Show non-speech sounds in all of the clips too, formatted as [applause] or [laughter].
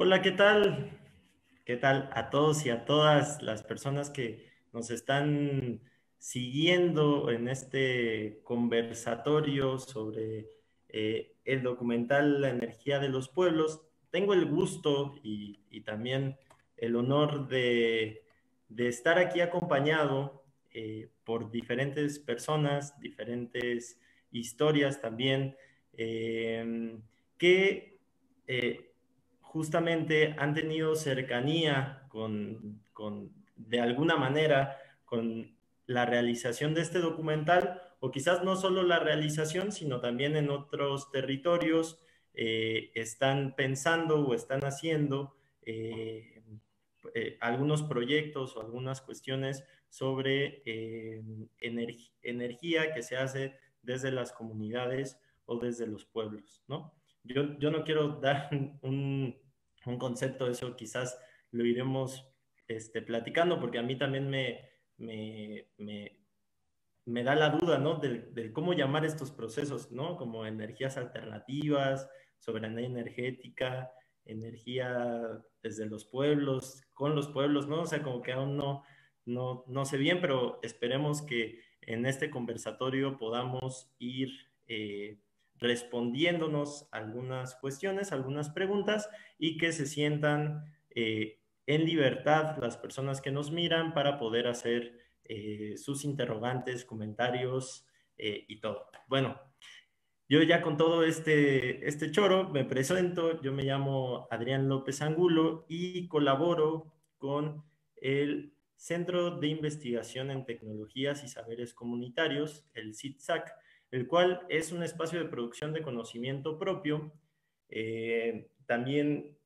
Hola, ¿qué tal? ¿Qué tal a todos y a todas las personas que nos están siguiendo en este conversatorio sobre eh, el documental La energía de los pueblos? Tengo el gusto y, también el honor de, estar aquí acompañado eh, por diferentes personas, diferentes historias también, eh, que justamente han tenido cercanía con, de alguna manera, con la realización de este documental, o quizás no solo la realización, sino también en otros territorios eh, están pensando o están haciendo eh, eh, algunos proyectos o algunas cuestiones sobre energía que se hace desde las comunidades o desde los pueblos, ¿no? yo, no quiero [laughs] dar un, concepto de eso, quizás lo iremos este, platicando, porque a mí también me, me, da la duda, ¿no? De, cómo llamar estos procesos, ¿no? Como energías alternativas, soberanía energética, energía desde los pueblos, con los pueblos, ¿no? O sea, como que aún no, no, no sé bien, pero esperemos que en este conversatorio podamos ir eh, respondiéndonos algunas cuestiones, algunas preguntas y que se sientan eh, en libertad las personas que nos miran para poder hacer eh, sus interrogantes, comentarios eh, y todo. Bueno, yo ya con todo este, este choro me presento, yo me llamo Adrián López Angulo y colaboro con el Centro de Investigación en Tecnologías y Saberes Comunitarios, el CITSAC, el cual es un espacio de producción de conocimiento propio. Eh, también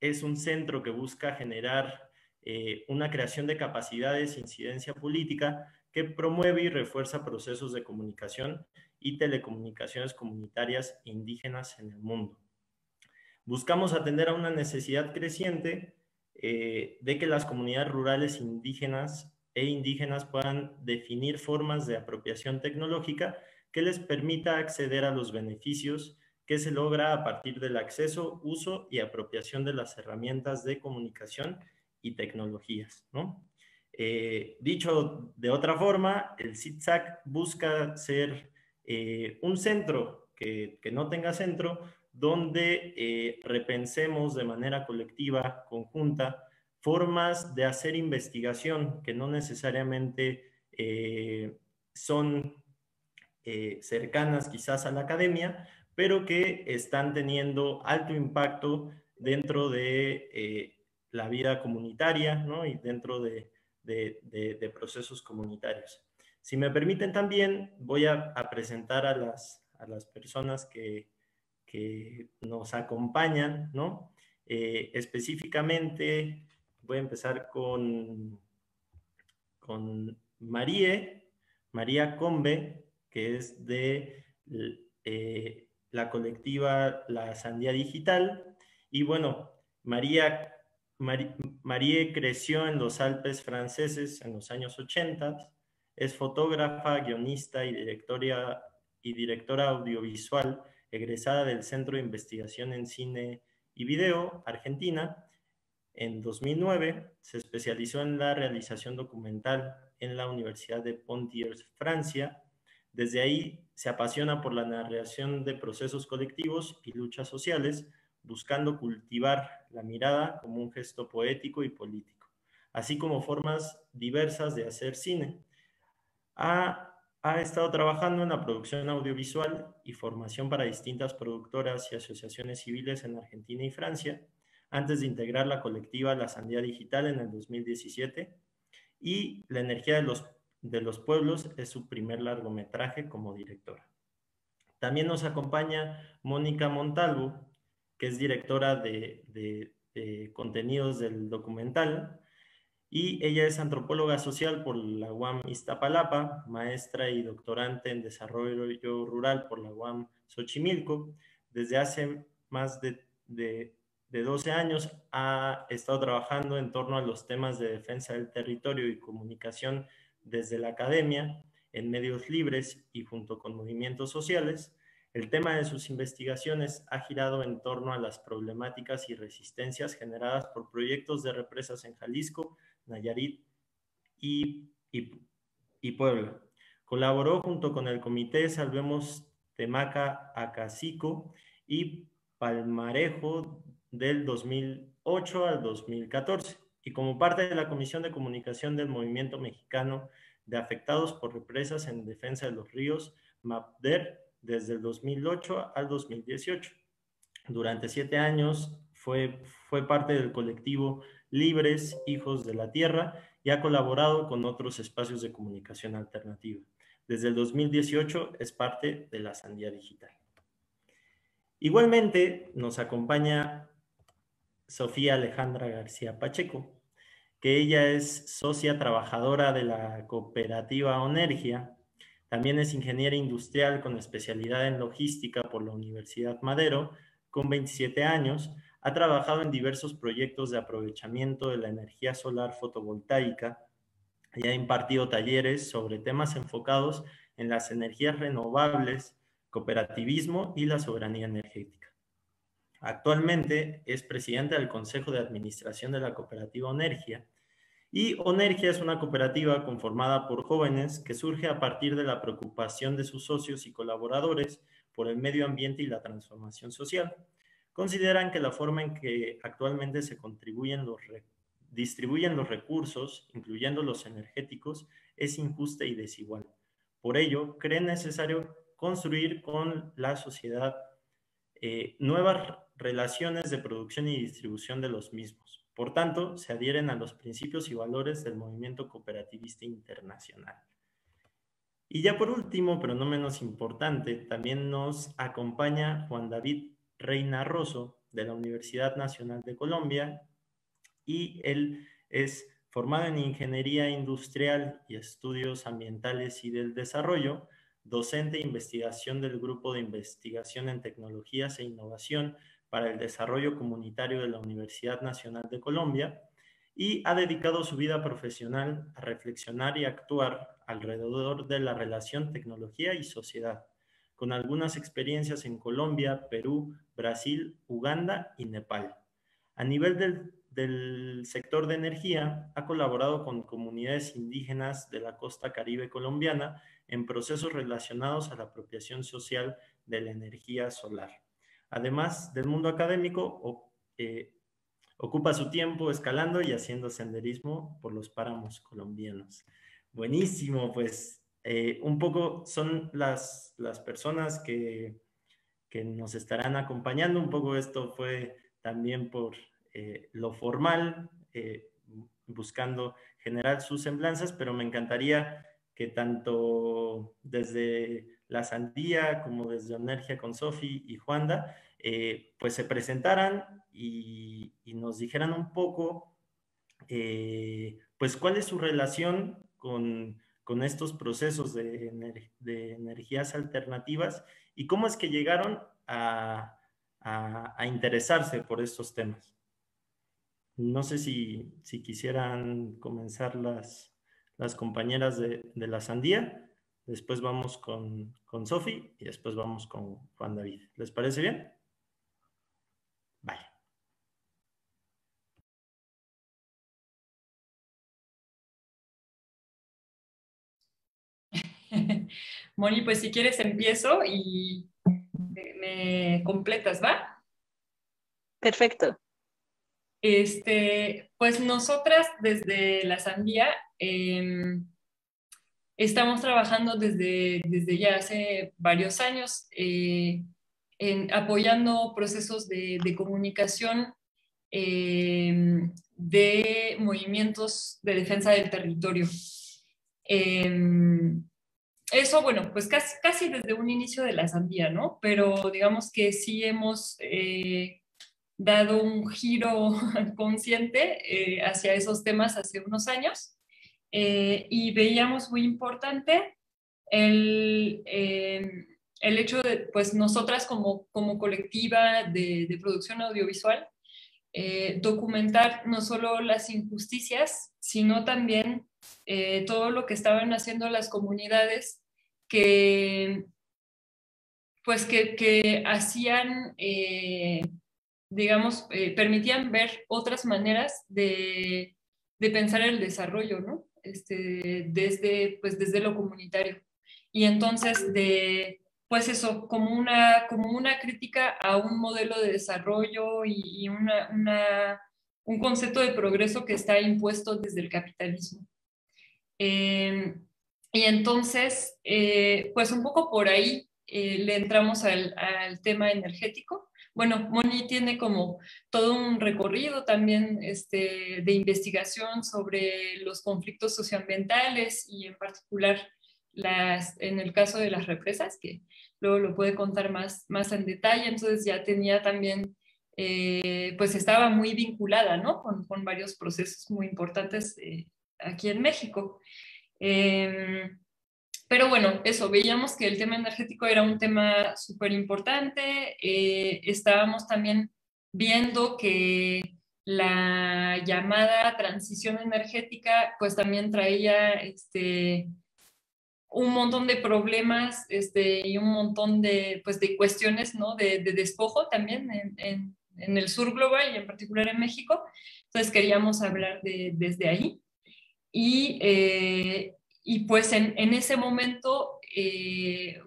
es un centro que busca generar eh, una creación de capacidades e incidencia política que promueve y refuerza procesos de comunicación y telecomunicaciones comunitarias indígenas en el mundo. Buscamos atender a una necesidad creciente eh, de que las comunidades rurales indígenas e indígenas puedan definir formas de apropiación tecnológica que les permita acceder a los beneficios que se logra a partir del acceso, uso y apropiación de las herramientas de comunicación y tecnologías. ¿no? Eh, dicho de otra forma, el CITSAC busca ser eh, un centro que, no tenga centro, donde eh, repensemos de manera colectiva, conjunta, formas de hacer investigación que no necesariamente son eh, cercanas quizás a la academia, pero que están teniendo alto impacto dentro de eh, la vida comunitaria y dentro de, procesos comunitarios. Si me permiten también, voy a, presentar a las, a las personas que, nos acompañan, ¿no? Eh, específicamente, voy a empezar con, con María, María Combe, que es de eh, la colectiva La Sandía Digital. Y bueno, María, María creció en los Alpes franceses en los años 80, es fotógrafa, guionista y directora, y directora audiovisual egresada del Centro de Investigación en Cine y Video, Argentina. En 2009 se especializó en la realización documental en la Universidad de Pontiers, Francia, desde ahí se apasiona por la narración de procesos colectivos y luchas sociales, buscando cultivar la mirada como un gesto poético y político, así como formas diversas de hacer cine. Ha, estado trabajando en la producción audiovisual y formación para distintas productoras y asociaciones civiles en Argentina y Francia, antes de integrar la colectiva La Sandía Digital en el 2017 y la energía de los de los pueblos es su primer largometraje como directora. También nos acompaña Mónica Montalvo, que es directora de, contenidos del documental, y ella es antropóloga social por la UAM Iztapalapa, maestra y doctorante en desarrollo rural por la UAM Xochimilco. Desde hace más de, de, de 12 años ha estado trabajando en torno a los temas de defensa del territorio y comunicación desde la academia, en medios libres y junto con movimientos sociales, El tema de sus investigaciones ha girado en torno a las problemáticas y resistencias generadas por proyectos de represas en Jalisco, Nayarit y, y, Puebla. Colaboró junto con el Comité Salvemos Temaca Acacico y Palmarejo del 2008 al 2014 y como parte de la Comisión de Comunicación del Movimiento Mexicano de Afectados por Represas en Defensa de los Ríos, MAPDER, desde el 2008 al 2018. Durante siete años fue, fue parte del colectivo Libres Hijos de la Tierra y ha colaborado con otros espacios de comunicación alternativa. Desde el 2018 es parte de la Sandía Digital. Igualmente nos acompaña Sofía Alejandra García Pacheco, que ella es socia trabajadora de la cooperativa Onergia. También es ingeniera industrial con especialidad en logística por la Universidad Madero, con 27 años. Ha trabajado en diversos proyectos de aprovechamiento de la energía solar fotovoltaica y ha impartido talleres sobre temas enfocados en las energías renovables, cooperativismo y la soberanía energética. Actualmente es presidente del Consejo de Administración de la cooperativa Onergia y Onergia es una cooperativa conformada por jóvenes que surge a partir de la preocupación de sus socios y colaboradores por el medio ambiente y la transformación social. Consideran que la forma en que actualmente se distribuyen los recursos, incluyendo los energéticos, es injusta y desigual. Por ello, creen necesario construir con la sociedad eh, nuevas relaciones de producción y distribución de los mismos. Por tanto, se adhieren a los principios y valores del movimiento cooperativista internacional. Y ya por último, pero no menos importante, también nos acompaña Juan David Reina Rosso de la Universidad Nacional de Colombia y él es formado en Ingeniería Industrial y Estudios Ambientales y del Desarrollo, docente e investigación del Grupo de Investigación en Tecnologías e Innovación para el Desarrollo Comunitario de la Universidad Nacional de Colombia y ha dedicado su vida profesional a reflexionar y actuar alrededor de la relación tecnología y sociedad, con algunas experiencias en Colombia, Perú, Brasil, Uganda y Nepal. A nivel del, sector de energía, ha colaborado con comunidades indígenas de la costa caribe colombiana en procesos relacionados a la apropiación social de la energía solar. Además del mundo académico, eh, ocupa su tiempo escalando y haciendo senderismo por los páramos colombianos. Buenísimo, pues eh, un poco son las, las personas que, que, nos estarán acompañando. Un poco esto fue también por eh, lo formal, buscando generar sus semblanzas, pero me encantaría que tanto desde la Sandía como desde Energía con Sofi y Juanda, eh, pues se presentaran y, nos dijeran un poco, eh, pues cuál es su relación con, estos procesos de, energías alternativas y cómo es que llegaron a, interesarse por estos temas. No sé si, si quisieran comenzar las, las compañeras de, la sandía, después vamos con, con Sofi y después vamos con Juan David. ¿Les parece bien? Vale. [laughs] Moni, pues si quieres empiezo y me completas, ¿va? Perfecto. Este, pues nosotras desde la Sandía em, estamos trabajando desde, desde ya hace varios años eh, apoyando procesos de, comunicación em, de movimientos de defensa del territorio. Em, eso, bueno, pues casi, desde un inicio de la Sandía, ¿no? Pero digamos que sí hemos eh, dado un giro [laughs] consciente eh, hacia esos temas hace unos años eh, y veíamos muy importante el, em, el, hecho de, pues nosotras como, como colectiva de, de producción audiovisual, eh, documentar no solo las injusticias, sino también todo lo que estaban haciendo las comunidades que pues que, hacían, eh, digamos, eh, permitían ver otras maneras de, pensar el desarrollo, ¿no? Este, desde, pues desde lo comunitario. Y entonces, de, pues eso, como una, como una crítica a un modelo de desarrollo y, un concepto de progreso que está impuesto desde el capitalismo. Eh, y entonces, pues un poco por ahí eh, le entramos al, tema energético. Bueno, Moni tiene como todo un recorrido también este, de investigación sobre los conflictos socioambientales y en particular las, en el caso de las represas, que luego lo puede contar más, más en detalle. Entonces ya tenía también, eh, pues estaba muy vinculada, ¿no? Con, varios procesos muy importantes eh, aquí en México. Em, pero bueno, eso, veíamos que el tema energético era un tema súper importante. Eh, estábamos también viendo que la llamada transición energética, pues también traía este, un montón de problemas este, y un montón de, pues, de cuestiones ¿no? de, despojo también en, en, el sur global y en particular en México. Entonces queríamos hablar de, desde ahí. Y eh, y pues en, ese momento eh,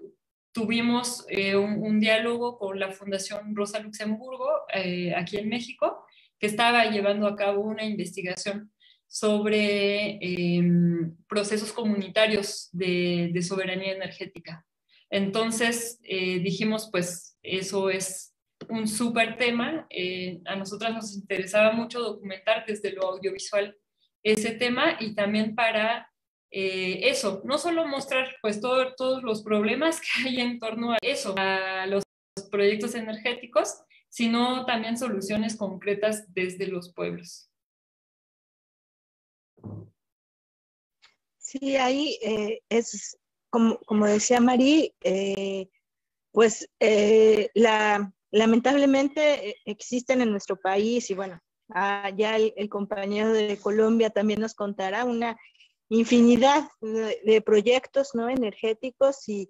tuvimos eh, un, diálogo con la Fundación Rosa Luxemburgo eh, aquí en México, que estaba llevando a cabo una investigación sobre procesos comunitarios de, de, soberanía energética. Entonces dijimos, pues eso es un súper tema. a nosotras nos interesaba mucho documentar desde lo audiovisual ese tema y también para eh, eso, no solo mostrar pues todos los problemas [laughs] que hay en torno a eso, a los proyectos energéticos, sino también soluciones concretas desde los pueblos. Sí, ahí eh, es, como, como, decía Mari, eh, pues la, lamentablemente existen en nuestro país y bueno, ah, ya el, compañero de Colombia también nos contará una infinidad de, proyectos ¿no? energéticos y,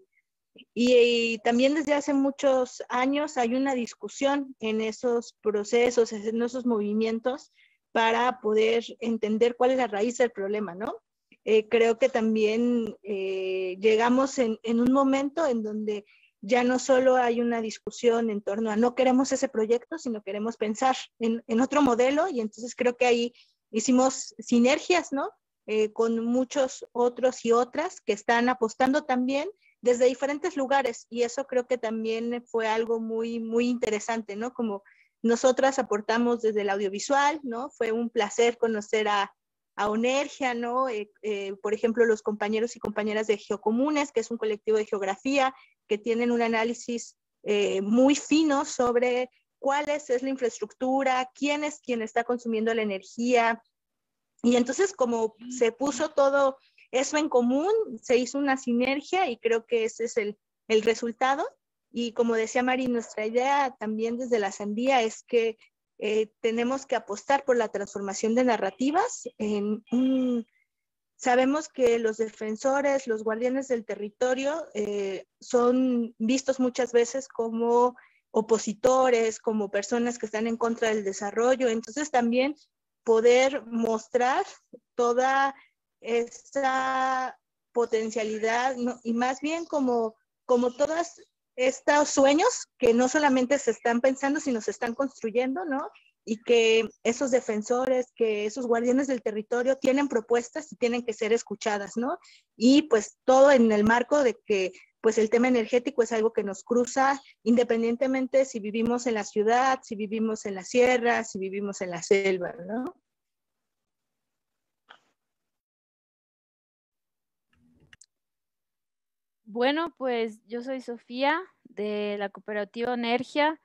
y, también desde hace muchos años hay una discusión en esos procesos, en esos movimientos para poder entender cuál es la raíz del problema, ¿no? Eh, creo que también eh, llegamos en, en, un momento en donde ya no solo hay una discusión en torno a no queremos ese proyecto, sino queremos pensar en, en otro modelo y entonces creo que ahí hicimos sinergias, ¿no? Eh, con muchos otros y otras que están apostando también desde diferentes lugares y eso creo que también fue algo muy, muy interesante, ¿no? Como nosotras aportamos desde el audiovisual, ¿no? Fue un placer conocer a, a Onergia, ¿no? Eh, eh, por ejemplo, los compañeros y compañeras de Geocomunes, que es un colectivo de geografía, que tienen un análisis muy fino sobre cuál es, es, la infraestructura, quién es quien está consumiendo la energía, y entonces como se puso todo eso en común, se hizo una sinergia y creo que ese es el, resultado. Y como decía Mari, nuestra idea también desde la Sandía es que eh, tenemos que apostar por la transformación de narrativas. sabemos que los defensores, los guardianes del territorio eh, son vistos muchas veces como opositores, como personas que están en contra del desarrollo. Entonces también poder mostrar toda esa potencialidad y más bien como, como todos estos sueños que no solamente se están pensando, sino se están construyendo, ¿no? Y que esos defensores, que esos guardianes del territorio tienen propuestas y tienen que ser escuchadas, ¿no? Y pues todo en el marco de que pues el tema energético es algo que nos cruza independientemente si vivimos en la ciudad, si vivimos en la sierra, si vivimos en la selva, ¿no? Bueno, pues yo soy Sofía de la cooperativa Energia.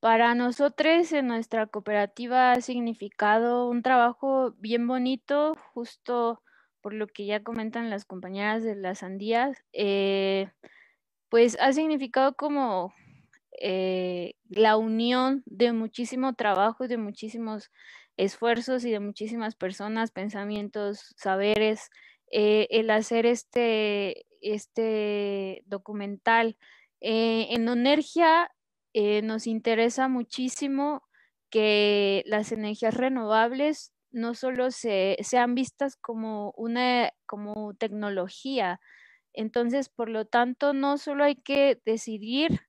Para nosotros en nuestra cooperativa ha significado un trabajo bien bonito, justo por lo que ya comentan las compañeras de las sandías, eh, pues ha significado como eh, la unión de muchísimo trabajo y de muchísimos esfuerzos y de muchísimas personas, pensamientos, saberes, eh, el hacer este, este documental en energía eh, nos interesa muchísimo que las energías renovables no solo se, sean vistas como una como tecnología. Entonces, por lo tanto, no solo hay que decidir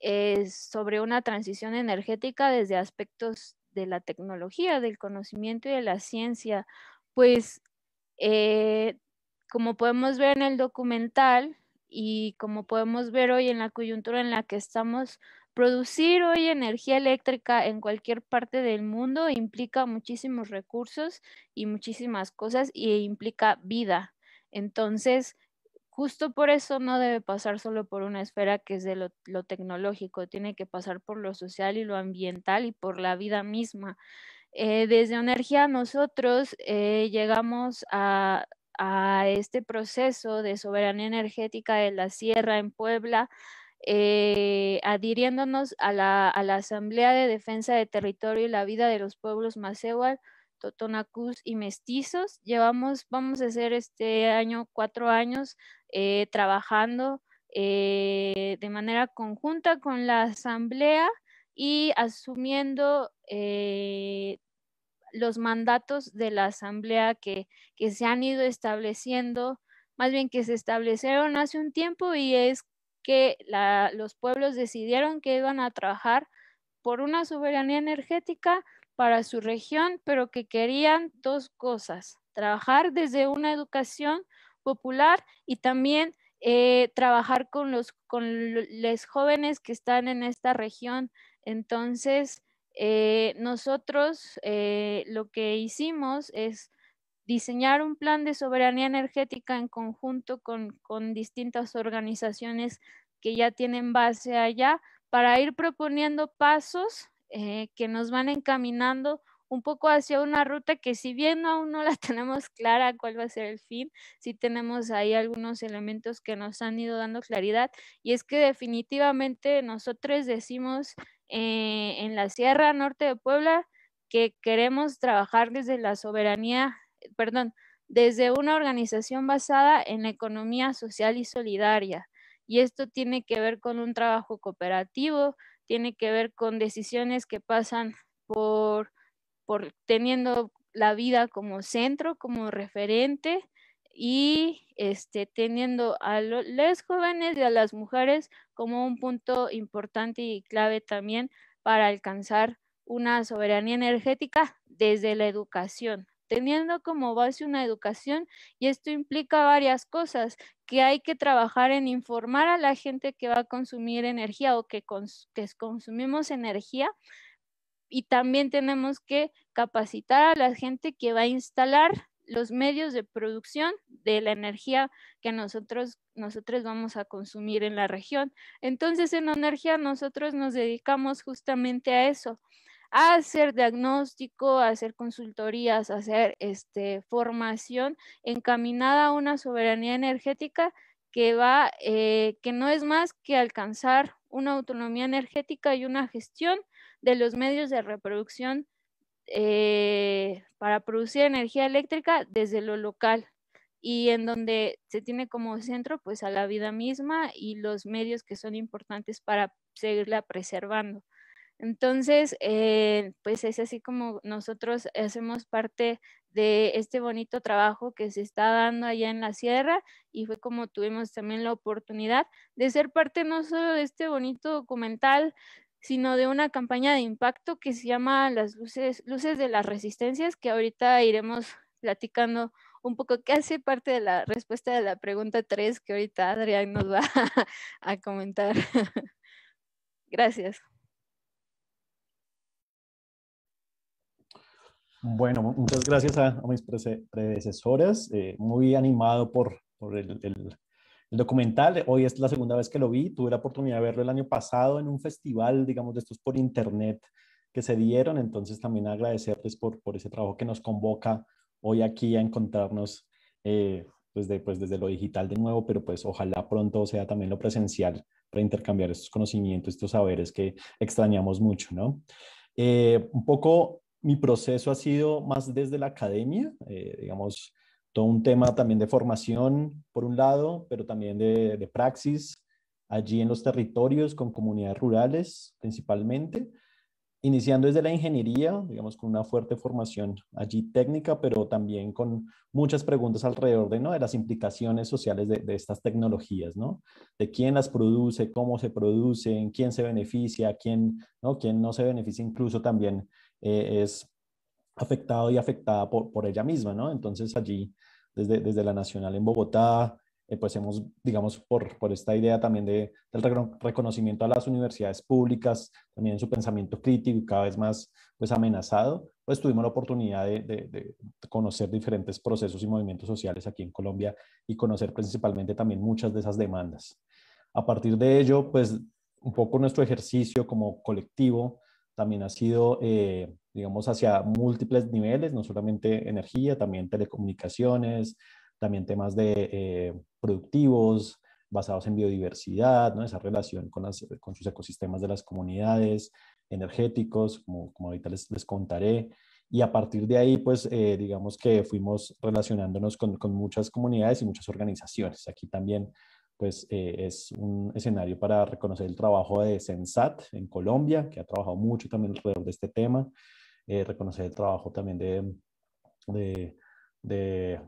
eh, sobre una transición energética desde aspectos de la tecnología, del conocimiento y de la ciencia, pues eh, como podemos ver en el documental y como podemos ver hoy en la coyuntura en la que estamos, producir hoy energía eléctrica en cualquier parte del mundo implica muchísimos recursos y muchísimas cosas y implica vida. Entonces, justo por eso no debe pasar solo por una esfera que es de lo, tecnológico, tiene que pasar por lo social y lo ambiental y por la vida misma. Eh, desde energía nosotros eh, llegamos a, este proceso de soberanía energética de la sierra en Puebla, eh, adhiriéndonos a la, Asamblea de Defensa de Territorio y la Vida de los Pueblos Macehual, Totonacus y Mestizos. Llevamos, vamos a hacer este año cuatro años trabajando de manera conjunta con la Asamblea y asumiendo eh, los mandatos de la Asamblea que, se han ido estableciendo, más bien que se establecieron hace un tiempo y es que los pueblos decidieron que iban a trabajar por una soberanía energética para su región, pero que querían dos cosas, trabajar desde una educación popular y también eh, trabajar con los, con los jóvenes que están en esta región. Entonces, eh, nosotros eh, lo que hicimos es diseñar un plan de soberanía energética en conjunto con, distintas organizaciones que ya tienen base allá para ir proponiendo pasos eh, que nos van encaminando un poco hacia una ruta que si bien aún no la [laughs] tenemos clara cuál va a ser el fin, sí tenemos ahí algunos elementos que nos han ido dando claridad. Y es que definitivamente nosotros decimos eh, en la Sierra Norte de Puebla que queremos trabajar desde la soberanía, perdón, desde una organización basada en economía social y solidaria. Y esto tiene que ver con un trabajo cooperativo, tiene que ver con decisiones que pasan por, por teniendo la vida como centro, como referente, y este, teniendo a los jóvenes y a las mujeres como un punto importante y clave también para alcanzar una soberanía energética desde la educación, teniendo como base una educación y esto implica varias cosas, que hay que trabajar en informar a la gente que va a consumir energía o que, consumimos energía y también tenemos que capacitar a la gente que va a instalar los medios de producción de la energía que nosotros, nosotros vamos a consumir en la región. Entonces, en energía nosotros nos dedicamos justamente a eso, a hacer diagnóstico, a hacer consultorías, a hacer este, formación encaminada a una soberanía energética que va, eh, que no es más que alcanzar una autonomía energética y una gestión de los medios de reproducción eh, para producir energía eléctrica desde lo local y en donde se tiene como centro pues a la vida misma y los medios que son importantes para seguirla preservando. Entonces, eh, pues es así como nosotros hacemos parte de este bonito trabajo que se está dando allá en la sierra y fue como tuvimos también la oportunidad de ser parte no solo de este bonito documental, sino de una campaña de impacto que se llama las luces, luces de las resistencias, que ahorita iremos platicando un poco, que hace parte de la respuesta de la pregunta 3 que ahorita Adrián nos va [laughs] a comentar. [laughs] Gracias. Bueno, muchas gracias a, mis predecesoras. Eh, muy animado por, el, el documental, hoy es la segunda vez que lo vi, tuve la oportunidad de verlo el año pasado en un festival, digamos, de estos por internet que se dieron, entonces también agradecerles por, por ese trabajo que nos convoca hoy aquí a encontrarnos eh, desde, pues desde lo digital de nuevo, pero pues ojalá pronto sea también lo presencial para intercambiar estos conocimientos, estos saberes que extrañamos mucho, ¿no? Eh, un poco mi proceso ha sido más desde la academia, eh, digamos, todo un tema también de formación, por un lado, pero también de, praxis. allí en los territorios con comunidades rurales principalmente, iniciando desde la ingeniería, digamos, con una fuerte formación allí técnica, pero también con muchas preguntas alrededor de, ¿no? de las implicaciones sociales de, de, estas tecnologías, ¿no? De quién las produce, cómo se producen, quién se beneficia, quién no, quién no se beneficia, incluso también eh, es afectado y afectada por, por, ella misma, ¿no? Entonces allí, desde, desde la Nacional en Bogotá, eh, pues hemos, digamos, por, por esta idea también de, del reconocimiento a las universidades públicas, también su pensamiento crítico y cada vez más pues amenazado, pues tuvimos la oportunidad de, de, de, conocer diferentes procesos y movimientos sociales aquí en Colombia y conocer principalmente también muchas de esas demandas. A partir de ello, pues un poco nuestro ejercicio como colectivo también ha sido, eh, digamos, hacia múltiples niveles, no solamente energía, también telecomunicaciones, también temas de eh, productivos basados en biodiversidad, ¿no? esa relación con, las, con sus ecosistemas de las comunidades, energéticos, como, como ahorita les, les contaré. Y a partir de ahí, pues eh, digamos que fuimos relacionándonos con, con, muchas comunidades y muchas organizaciones. Aquí también pues eh, es un escenario para reconocer el trabajo de Sensat en Colombia, que ha trabajado mucho también alrededor de este tema, eh, reconocer el trabajo también de, de,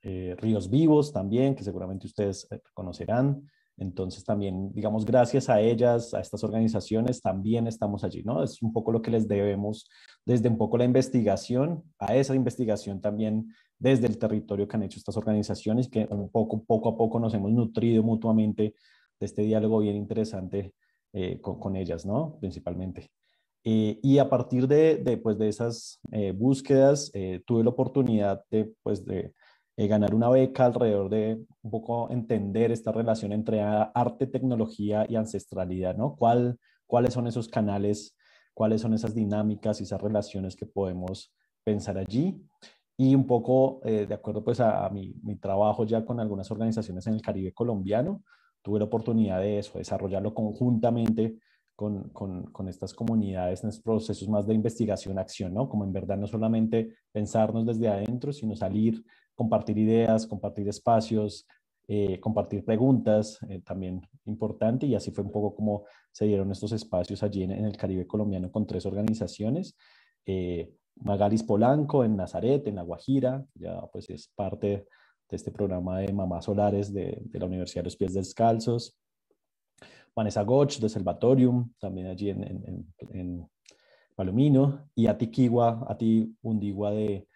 eh, Ríos Vivos también, que seguramente ustedes conocerán. Entonces también, digamos, gracias a ellas, a estas organizaciones, también estamos allí, ¿no? Es un poco lo que les debemos desde un poco la investigación, a esa investigación también desde el territorio que han hecho estas organizaciones, que un poco, poco a poco nos hemos nutrido mutuamente de este diálogo bien interesante eh, con, con, ellas, ¿no? Principalmente. Eh, y a partir de, de, pues, de esas eh, búsquedas, tuve la oportunidad de, pues, de eh, ganar una beca alrededor de un poco entender esta relación entre arte, tecnología y ancestralidad, ¿no? ¿Cuál, ¿Cuáles son esos canales, cuáles son esas dinámicas y esas relaciones que podemos pensar allí? Y un poco, eh, de acuerdo pues a, mi, mi, trabajo ya con algunas organizaciones en el Caribe colombiano, tuve la oportunidad de eso, desarrollarlo conjuntamente con, con, con, estas comunidades en estos procesos más de investigación-acción, ¿no? Como en verdad no solamente pensarnos desde adentro, sino salir compartir ideas, compartir espacios, eh, compartir preguntas, eh, también importante, y así fue un poco como se dieron estos espacios allí en, el Caribe colombiano con tres organizaciones. Eh, Magalis Polanco en Nazaret, en La Guajira, ya pues es parte de este programa de Mamás Solares de, la Universidad de los Pies Descalzos. Vanessa Goch de Salvatorium, también allí en Palomino, y Ati Kiwa, Ati Undigua de,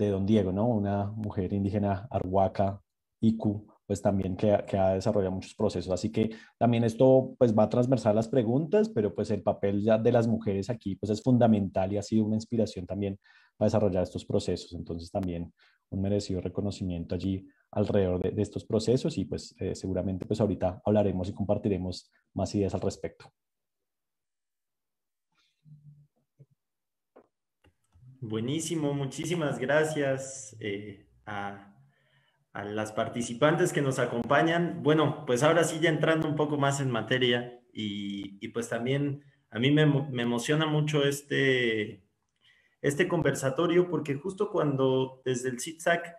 de Don Diego, ¿no? Una mujer indígena arhuaca, Iku, pues también que, ha desarrollado muchos procesos. Así que también esto pues va a transversar las preguntas, pero pues el papel ya de las mujeres aquí pues es fundamental y ha sido una inspiración también para desarrollar estos procesos. Entonces también un merecido reconocimiento allí alrededor de, de estos procesos y pues eh, seguramente pues ahorita hablaremos y compartiremos más ideas al respecto. Buenísimo, muchísimas gracias eh, a, a, las participantes que nos acompañan. Bueno, pues ahora sí ya entrando un poco más en materia y, y pues también a mí me, me, emociona mucho este, este conversatorio porque justo cuando desde el CITSAC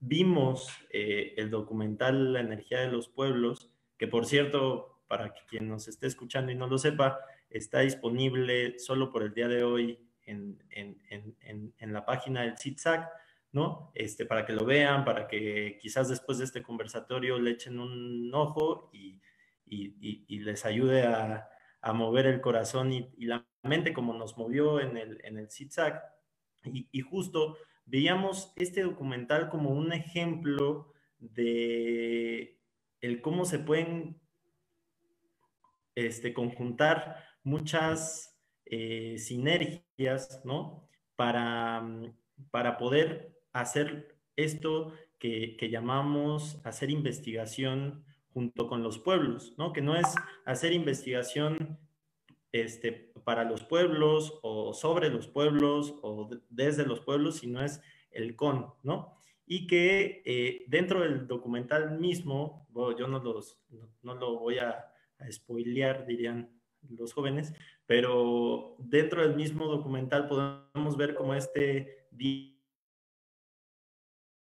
vimos eh, el documental La energía de los pueblos, que por cierto, para quien nos esté escuchando y no lo sepa, está disponible solo por el día de hoy en, en, en, en la página del CITSAC, ¿no? Este, para que lo vean, para que quizás después de este conversatorio le echen un ojo y, y, y les ayude a, a, mover el corazón y, la mente como nos movió en el, en el CITSAC. Y, justo veíamos este documental como un ejemplo de el cómo se pueden este, conjuntar muchas eh, sinergias, ¿no? Para, mm, para poder hacer esto que, que, llamamos hacer investigación junto con los pueblos, ¿no? Que no es hacer investigación este, para los pueblos o sobre los pueblos o desde los pueblos, sino es el con, ¿no? Y que eh, dentro del documental mismo, yo no, los, no, no lo voy a, a spoilear, dirían los jóvenes, pero dentro del mismo documental podemos ver como este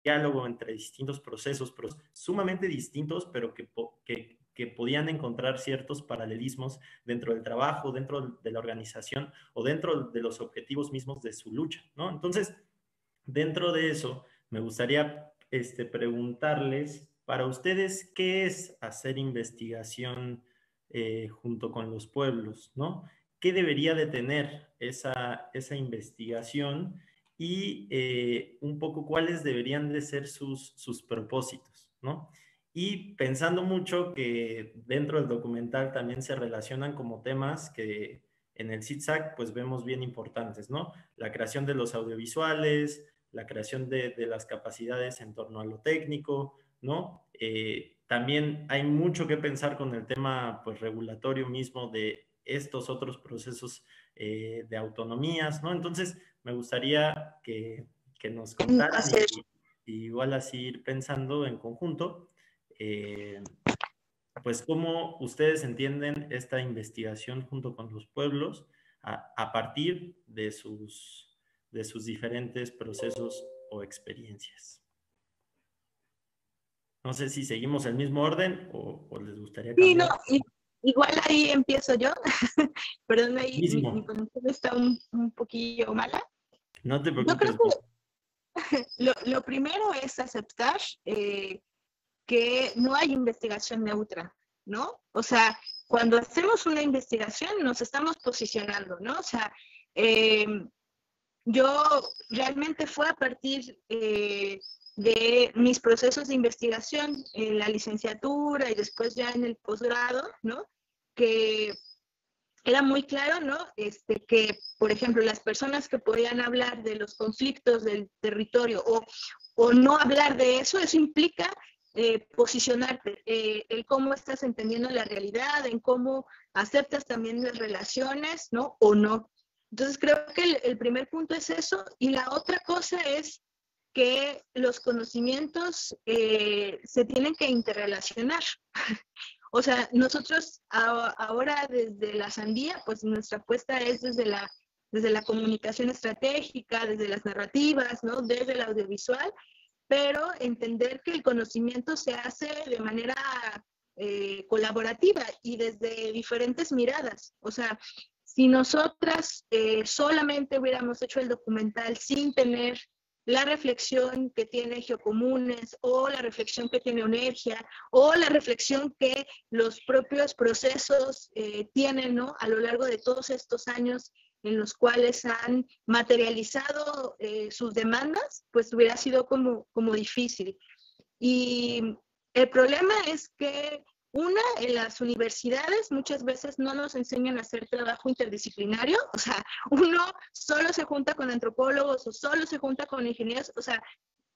diálogo entre distintos procesos, pero sumamente distintos, pero que, que, que podían encontrar ciertos paralelismos dentro del trabajo, dentro de la organización o dentro de los objetivos mismos de su lucha, ¿no? Entonces, dentro de eso, me gustaría este, preguntarles, para ustedes, ¿qué es hacer investigación eh, junto con los pueblos, ¿no? ¿Qué debería de tener esa, esa investigación y eh, un poco cuáles deberían de ser sus, sus propósitos, ¿no? Y pensando mucho que dentro del documental también se relacionan como temas que en el CITSAC pues vemos bien importantes, ¿no? La creación de los audiovisuales, la creación de, las capacidades en torno a lo técnico, ¿no? Eh, también hay mucho que pensar con el tema pues regulatorio mismo de estos otros procesos eh, de autonomías, ¿no? Entonces, me gustaría que, que nos contaran y, igual así ir pensando en conjunto eh, pues cómo ustedes entienden esta investigación junto con los pueblos a, partir de sus, de sus diferentes procesos o experiencias. No sé si seguimos el mismo orden o, les gustaría cambiar. Sí, no, igual ahí empiezo yo. [laughs] Perdón, ahí mi, conexión está un, un, poquillo mala. No te preocupes. [laughs] lo, lo, primero es aceptar eh, que no hay investigación neutra, ¿no? O sea, cuando hacemos una investigación nos estamos posicionando, ¿no? O sea, eh, yo realmente fue a partir eh, de mis procesos de investigación en la licenciatura y después ya en el posgrado, ¿no? Que era muy claro, ¿no? Este, que, por ejemplo, las personas que podían hablar de los conflictos del territorio o, o no hablar de eso, eso implica eh, posicionarte, eh, el cómo estás entendiendo la realidad, en cómo aceptas también las relaciones, ¿no? O no. Entonces creo que el, primer punto es eso y la otra cosa es que los conocimientos eh, se tienen que interrelacionar. [laughs] o sea, nosotros ahora desde la sandía, pues nuestra apuesta es desde la, desde la comunicación estratégica, desde las narrativas, ¿no? Desde el audiovisual pero entender que el conocimiento se hace de manera eh, colaborativa y desde diferentes miradas. O sea, si nosotras eh, solamente hubiéramos hecho el documental sin tener la reflexión que tiene Geocomunes o la reflexión que tiene Onergia o la reflexión que los propios procesos eh, tienen ¿no? a lo largo de todos estos años en los cuales han materializado eh, sus demandas, pues hubiera sido como, como difícil. Y el problema es que una, en las universidades muchas veces no nos enseñan a hacer trabajo interdisciplinario, o sea, uno solo se junta con antropólogos o solo se junta con ingenieros, o sea,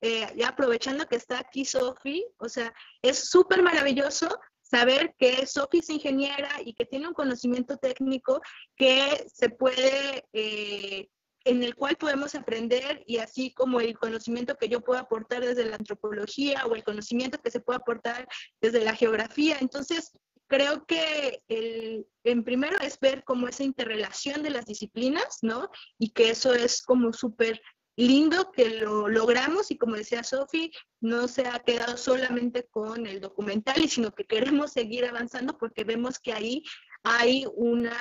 eh, ya aprovechando que está aquí Sofi, o sea, es súper maravilloso saber que Sophie es ingeniera y que tiene un conocimiento técnico que se puede, eh, en el cual podemos aprender y así como el conocimiento que yo puedo aportar desde la antropología o el conocimiento que se puede aportar desde la geografía. Entonces, creo que el, en primero es ver cómo esa interrelación de las disciplinas, ¿no? Y que eso es como súper lindo que lo logramos y como decía Sofi, no se ha quedado solamente con el documental, sino que queremos seguir avanzando porque vemos que ahí hay una,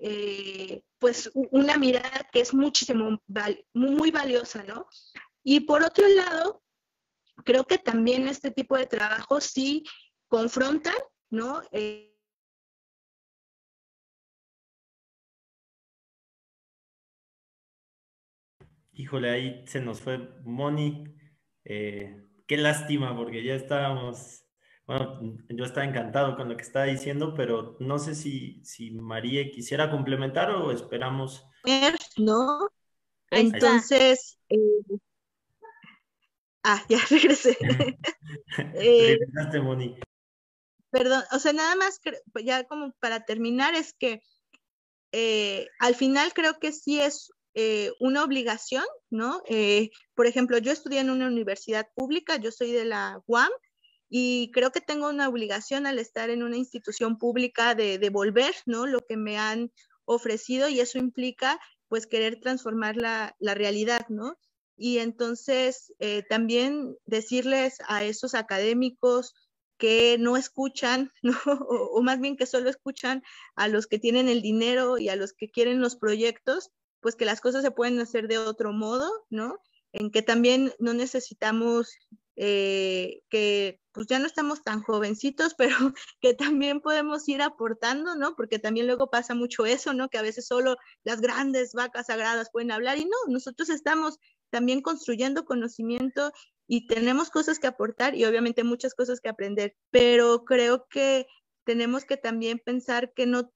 eh, pues una mirada que es muchísimo, muy valiosa, ¿no? Y por otro lado, creo que también este tipo de trabajo sí confrontan, ¿no? Eh, Híjole, ahí se nos fue Moni. Eh, qué lástima, porque ya estábamos, bueno, yo estaba encantado con lo que estaba diciendo, pero no sé si, si María quisiera complementar o esperamos. No, entonces, eh, ah, ya [laughs] regresé. [laughs] Eh, Regresaste, Moni. Perdón, o sea, nada más, ya como para terminar, es que al final creo que sí es eh, una obligación, ¿no? Eh, por ejemplo, yo estudié en una universidad pública, yo soy de la UAM y creo que tengo una obligación al estar en una institución pública de devolver, ¿no? Lo que me han ofrecido y eso implica pues querer transformar la, realidad, ¿no? Y entonces eh, también decirles a esos académicos que no escuchan, [laughs] O, más bien que solo escuchan a los que tienen el dinero y a los que quieren los proyectos, pues que las cosas se pueden hacer de otro modo, ¿no? En que también no necesitamos eh, que pues ya no estamos tan jovencitos, pero [laughs] que también podemos ir aportando, ¿no? Porque también luego pasa mucho eso, ¿no? Que a veces solo las grandes vacas sagradas pueden hablar y no, nosotros estamos también construyendo conocimiento y tenemos cosas que aportar y obviamente muchas cosas que aprender, pero creo que tenemos que también pensar que no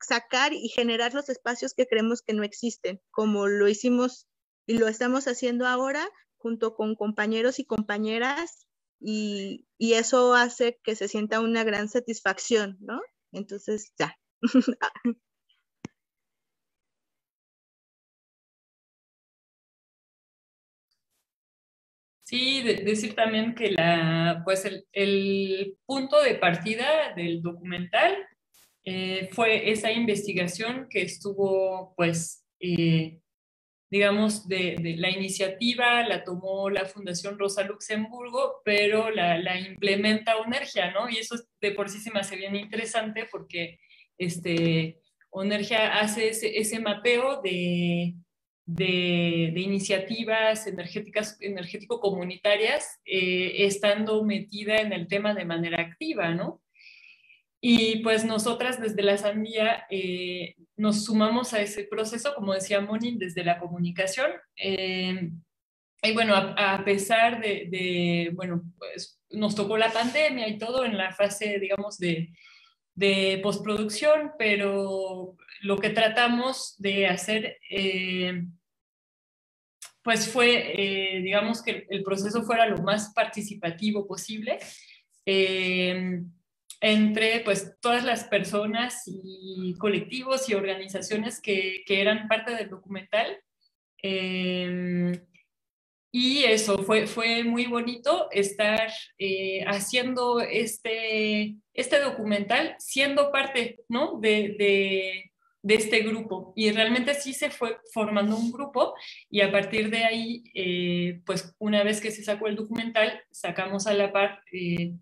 sacar y generar los espacios que creemos que no existen, como lo hicimos y lo estamos haciendo ahora junto con compañeros y compañeras y, eso hace que se sienta una gran satisfacción, ¿no? Entonces, ya. [laughs] Sí, decir también que la, pues el, punto de partida del documental eh, fue esa investigación que estuvo, pues, eh, digamos, de, la iniciativa la tomó la Fundación Rosa Luxemburgo, pero la, la implementa Onergia, ¿no? Y eso de por sí se me hace bien interesante porque este, Onergia hace ese, ese mapeo de de, iniciativas energéticas, energético-comunitarias, eh, estando metida en el tema de manera activa, ¿no? Y pues nosotras desde la Sandía eh, nos sumamos a ese proceso, como decía Moni, desde la comunicación. Eh, y bueno, a, pesar de, bueno, pues nos tocó la pandemia y todo en la fase, digamos, de, de postproducción, pero lo que tratamos de hacer, eh, pues fue, eh, digamos, que el proceso fuera lo más participativo posible eh, entre pues todas las personas y colectivos y organizaciones que, que eran parte del documental. Y eso, fue, fue muy bonito estar eh, haciendo este, este documental, siendo parte ¿no? de, de, este grupo. Y realmente sí se fue formando un grupo y a partir de ahí, eh, pues una vez que se sacó el documental, sacamos a la par eh,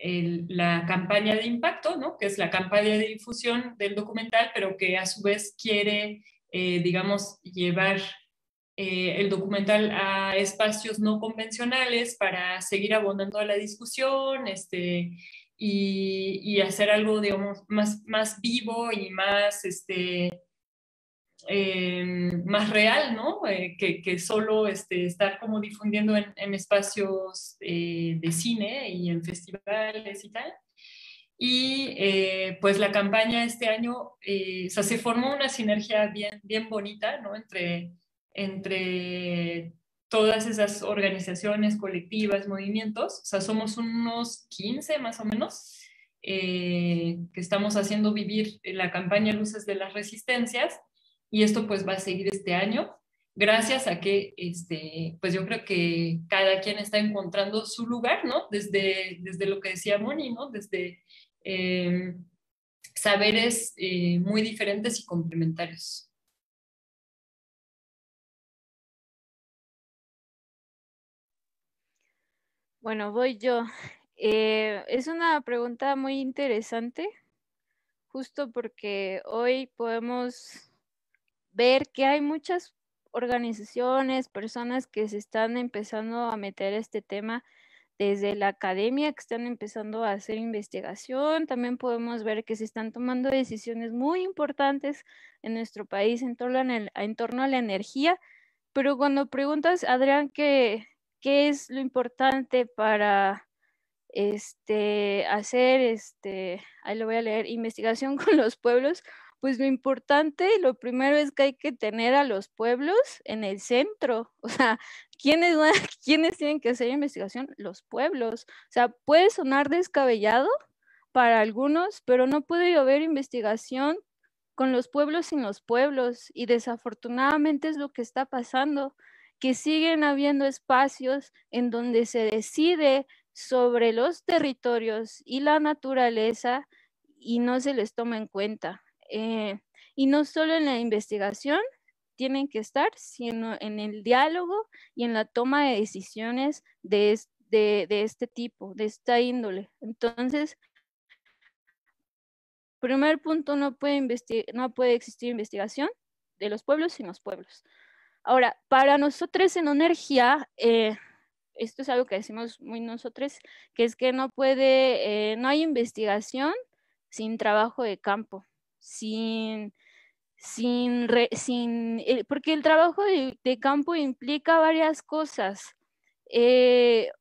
la campaña de impacto, ¿no? que es la campaña de difusión del documental, pero que a su vez quiere, digamos, llevar eh, el documental a espacios no convencionales para seguir abondando a la discusión este, y, hacer algo, digamos, más, más vivo y más, este, em, más real, ¿no? Eh, que, solo este, estar como difundiendo en, espacios eh, de cine y en festivales y tal. Y pues la campaña este año, se formó una sinergia bien, bien bonita, ¿no? Entre entre todas esas organizaciones colectivas, movimientos, o sea, somos unos 15 más o menos, eh, que estamos haciendo vivir la campaña Luces de las Resistencias, y esto pues va a seguir este año, gracias a que, este, pues yo creo que cada quien está encontrando su lugar, ¿no? Desde, desde lo que decía Moni, ¿no? Desde eh, saberes eh, muy diferentes y complementarios. Bueno, voy yo. Eh, es una pregunta muy interesante, justo porque hoy podemos ver que hay muchas organizaciones, personas que se están empezando a meter este tema desde la academia, que están empezando a hacer investigación. También podemos ver que se están tomando decisiones muy importantes en nuestro país en torno, en torno a la energía. Pero cuando preguntas, Adrián, que qué es lo importante para este, hacer, este, ahí lo voy a leer, investigación [laughs] con los pueblos, pues lo importante, lo primero es que hay que tener a los pueblos en el centro. O sea, ¿quiénes, [laughs] ¿quiénes tienen que hacer investigación? Los pueblos. O sea, puede sonar descabellado para algunos, pero no puede haber investigación con los pueblos sin los pueblos. Y desafortunadamente es lo que está pasando que siguen habiendo espacios en donde se decide sobre los territorios y la naturaleza y no se les toma en cuenta. Eh, y no solo en la investigación tienen que estar, sino en el diálogo y en la toma de decisiones de, de, de este tipo, de esta índole. Entonces, primer punto, no puede, no puede existir investigación de los pueblos sin los pueblos. Ahora, para nosotros en energía, eh, esto es algo que decimos muy nosotros, que es que no puede, eh, no hay investigación sin trabajo de campo, sin, sin, sin eh, porque el trabajo de, campo implica varias cosas.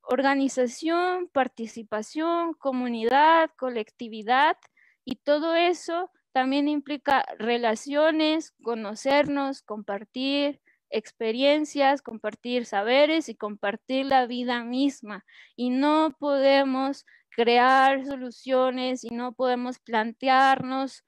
organización, participación, comunidad, colectividad, y todo eso también implica relaciones, conocernos, compartir experiencias, compartir saberes y compartir la vida misma. Y no podemos crear soluciones y no podemos plantearnos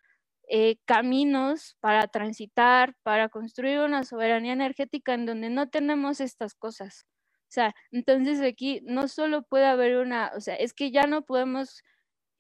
eh, caminos para transitar, para construir una soberanía energética en donde no tenemos estas cosas. O sea, entonces aquí no solo puede haber una, o sea, es que ya no podemos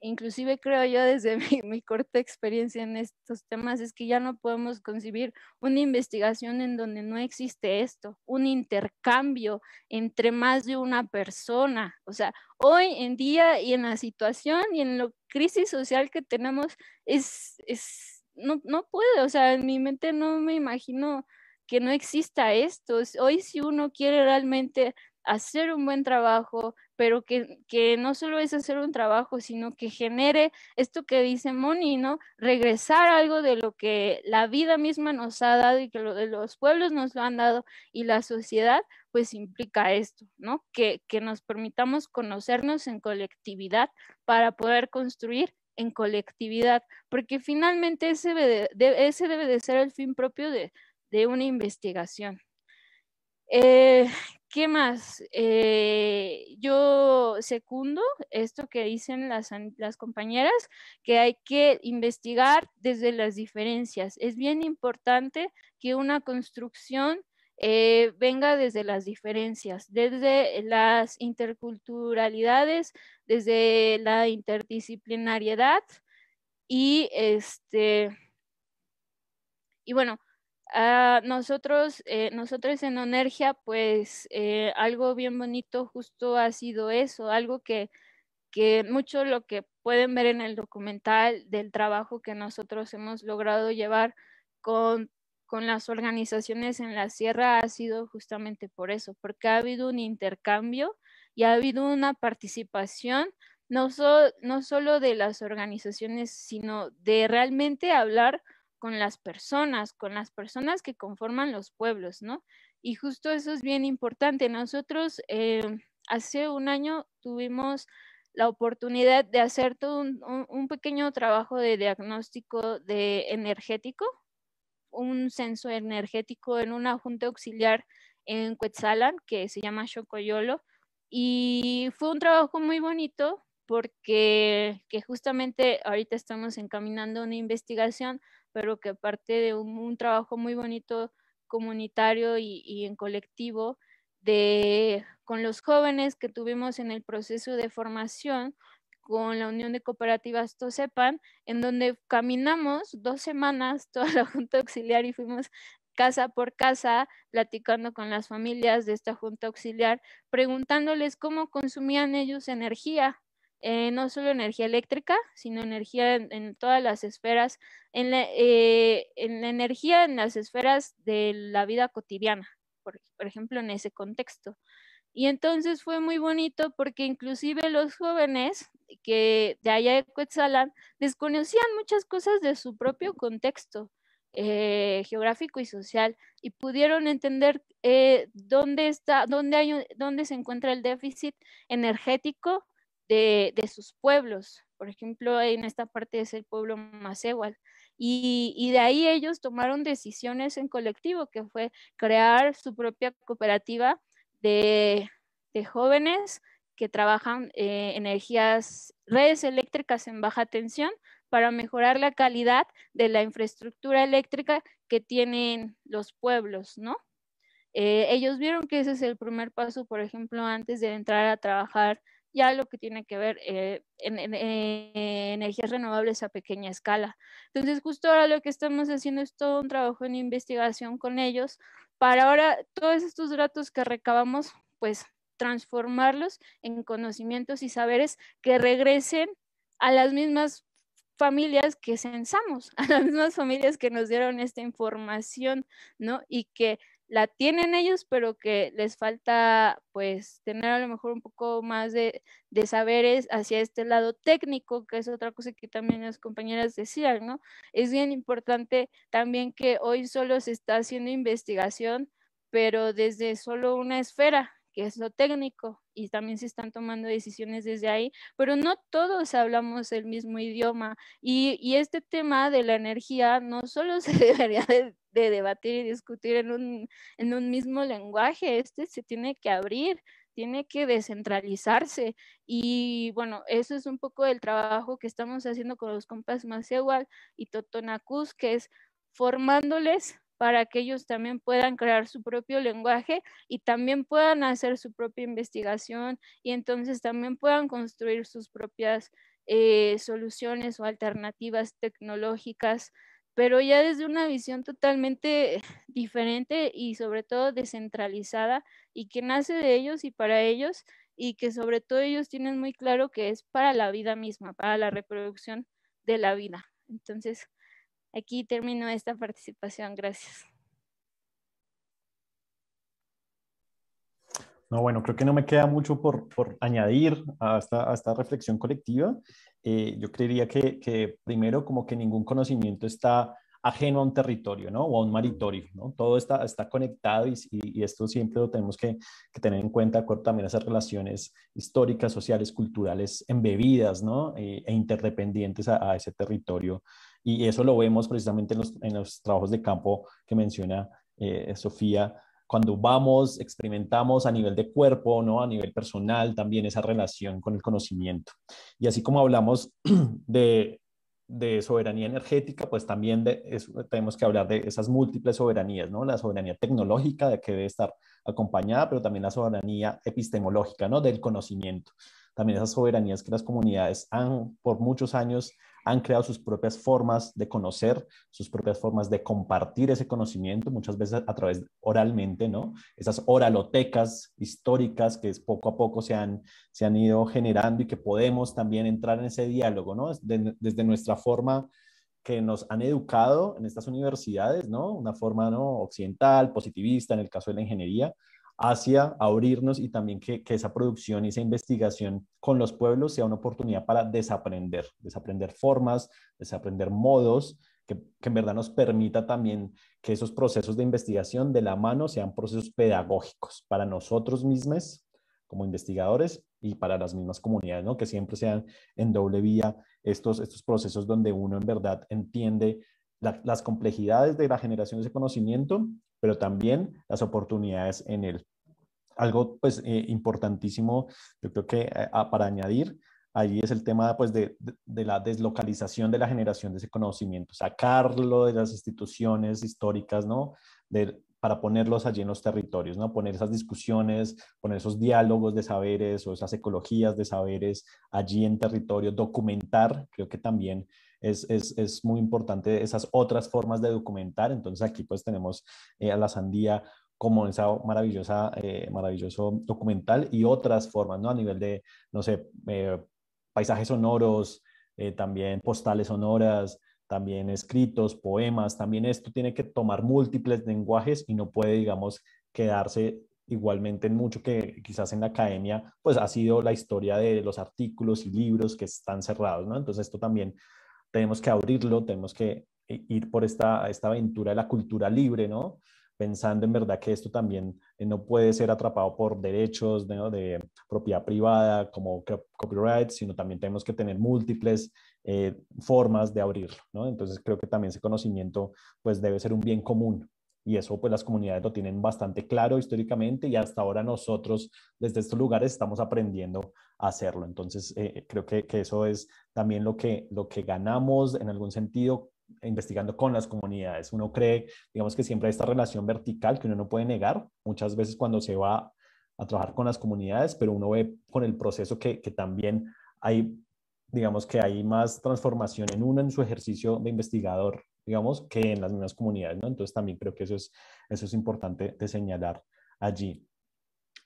inclusive creo yo desde [laughs] mi, corta experiencia en estos temas, es que ya no podemos concebir una investigación en donde no existe esto, un intercambio entre más de una persona. O sea, hoy en día y en la situación y en la crisis social que tenemos, es, es no, no puede, o sea, en mi mente no me imagino que no exista esto. Hoy si uno quiere realmente hacer un buen trabajo, pero que, no solo es hacer un trabajo, sino que genere esto que dice Moni, ¿no? Regresar algo de lo que la vida misma nos ha dado y que lo los pueblos nos lo han dado y la sociedad, pues implica esto, ¿no? Que, nos permitamos conocernos en colectividad para poder construir en colectividad, porque finalmente ese debe de, ese debe de ser el fin propio de, de una investigación. Eh, ¿Qué más? Eh, yo secundo esto que dicen las, compañeras, que hay que investigar desde las diferencias. Es bien importante que una construcción eh, venga desde las diferencias, desde las interculturalidades, desde la interdisciplinariedad y este y bueno, Ah, nosotros, eh, nosotros en Onergia, pues eh, algo bien bonito justo ha sido eso, algo que, que mucho lo que pueden ver en el documental del trabajo que nosotros hemos logrado llevar con, con las organizaciones en la sierra ha sido justamente por eso, porque ha habido un intercambio y ha habido una participación no, no solo de las organizaciones, sino de realmente hablar con las personas, con las personas que conforman los pueblos, ¿no? Y justo eso es bien importante. Nosotros eh, hace un año tuvimos la oportunidad de hacer todo un, pequeño trabajo de diagnóstico de energético, un censo energético en una junta auxiliar en Cuetzalan que se llama Chocoyolo. Y fue un trabajo muy bonito porque que justamente ahorita estamos encaminando una investigación pero que parte de un, trabajo muy bonito comunitario y, en colectivo de, con los jóvenes que tuvimos en el proceso de formación con la Unión de Cooperativas Tosepan, en donde caminamos dos semanas [laughs] toda la Junta Auxiliar y fuimos casa por casa, platicando con las familias de esta Junta Auxiliar, preguntándoles cómo consumían ellos energía, eh, no solo energía eléctrica, sino energía en, todas las esferas, en la, eh, en la, energía en las esferas de la vida cotidiana, por, ejemplo, en ese contexto. Y entonces fue muy bonito porque inclusive los jóvenes que de allá de Quetzalan desconocían muchas cosas de su propio contexto eh, geográfico y social y pudieron entender dónde está, dónde hay, dónde se encuentra el déficit energético de, sus pueblos. Por ejemplo, en esta parte es el pueblo Macehual. Y, y, de ahí ellos tomaron decisiones en colectivo, que fue crear su propia cooperativa de, jóvenes que trabajan eh, energías, redes eléctricas en baja tensión para mejorar la calidad de la infraestructura eléctrica que tienen los pueblos, ¿no? Eh, ellos vieron que ese es el primer paso, por ejemplo, antes de entrar a trabajar ya lo que tiene que ver eh, en, eh, energías renovables a pequeña escala. Entonces, justo ahora lo que estamos haciendo es todo un trabajo en investigación con ellos para ahora todos estos datos que recabamos, pues transformarlos en conocimientos y saberes que regresen a las mismas familias que censamos, [laughs] a las mismas familias que nos dieron esta información, ¿no? Y que la tienen ellos, pero que les falta pues tener a lo mejor un poco más de, de, saberes hacia este lado técnico, que es otra cosa que también las compañeras decían, ¿no? Es bien importante también que hoy solo se está haciendo investigación, pero desde solo una esfera, es lo técnico, y también se están tomando decisiones desde ahí, pero no todos hablamos el mismo idioma. Y, este tema de la energía no solo [laughs] se debería de, de debatir y discutir en un, en un mismo lenguaje, este se tiene que abrir, tiene que descentralizarse. Y bueno, eso es un poco el trabajo que estamos haciendo con los compas igual y Totonacus, que es formándoles para que ellos también puedan crear su propio lenguaje y también puedan hacer su propia investigación y entonces también puedan construir sus propias eh, soluciones o alternativas tecnológicas, pero ya desde una visión totalmente diferente y sobre todo descentralizada y que nace de ellos y para ellos y que sobre todo ellos tienen muy claro que es para la vida misma, para la reproducción de la vida. Entonces, Aquí termino esta participación. Gracias. No, bueno, creo que no me queda mucho por, por añadir a esta, a esta, reflexión colectiva. Eh, yo creería que, que, primero como que ningún conocimiento está ajeno a un territorio, ¿no? O a un maritorio, ¿no? Todo está, está conectado y, y, esto siempre lo tenemos que, que tener en cuenta, acuerdo también esas relaciones históricas, sociales, culturales, embebidas, ¿no? Eh, e interdependientes a, a, ese territorio y eso lo vemos precisamente en los, en los trabajos de campo que menciona eh, Sofía, cuando vamos, experimentamos a nivel de cuerpo, ¿no? a nivel personal, también esa relación con el conocimiento. Y así como hablamos [clears throat] de, de soberanía energética, pues también tenemos que hablar de esas múltiples soberanías, ¿no? La soberanía tecnológica, de que debe estar acompañada, pero también la soberanía epistemológica, ¿no? Del conocimiento. También esas soberanías que las comunidades han por muchos años han creado sus propias formas de conocer, sus propias formas de compartir ese conocimiento, muchas veces a través oralmente, ¿no? Esas oralotecas históricas que poco a poco se han, se han ido generando y que podemos también entrar en ese diálogo, ¿no? desde nuestra forma que nos han educado en estas universidades, ¿no? Una forma ¿no? occidental, positivista, en el caso de la ingeniería, hacia abrirnos y también que, esa producción y esa investigación con los pueblos sea una oportunidad para desaprender, desaprender formas, desaprender modos, que, en verdad nos permita también que esos procesos de investigación de la mano sean procesos pedagógicos para nosotros mismos como investigadores y para las mismas comunidades, ¿no? que siempre sean en doble vía estos, estos procesos donde uno en verdad entiende las complejidades de la generación de ese conocimiento, pero también las oportunidades en él. Algo pues eh, importantísimo, yo creo que eh, para añadir, allí es el tema pues de, de, la deslocalización de la generación de ese conocimiento, sacarlo de las instituciones históricas, ¿no? De, para ponerlos allí en los territorios, ¿no? Poner esas discusiones, poner esos diálogos de saberes o esas ecologías de saberes allí en territorio, documentar, creo que también es, es, es, muy importante esas otras formas de documentar. Entonces aquí pues tenemos eh, a la sandía como esa maravillosa, eh, maravilloso documental y otras formas, ¿no? A nivel de, no sé, eh, paisajes sonoros, también postales sonoras, también escritos, poemas, también esto tiene que tomar múltiples lenguajes y no puede, digamos, quedarse igualmente en mucho que quizás en la academia, pues ha sido la historia de los artículos y libros que están cerrados, ¿no? Entonces esto también tenemos que abrirlo, tenemos que ir por esta, esta aventura de la cultura libre, ¿no? Pensando en verdad que esto también eh, no puede ser atrapado por derechos de propiedad privada como copyright, sino también tenemos que tener múltiples eh, formas de abrirlo, ¿no? Entonces creo que también ese conocimiento pues debe ser un bien común y eso pues las comunidades lo tienen bastante claro históricamente y hasta ahora nosotros desde estos lugares estamos aprendiendo hacerlo. Entonces eh, creo que, que, eso es también lo que, lo que ganamos en algún sentido investigando con las comunidades. Uno cree, digamos que siempre hay esta relación vertical que uno no puede negar muchas veces cuando se va a trabajar con las comunidades, pero uno ve con el proceso que, que también hay, digamos que hay más transformación en uno en su ejercicio de investigador digamos, que en las mismas comunidades, ¿no? Entonces también creo que eso es, eso es importante de señalar allí.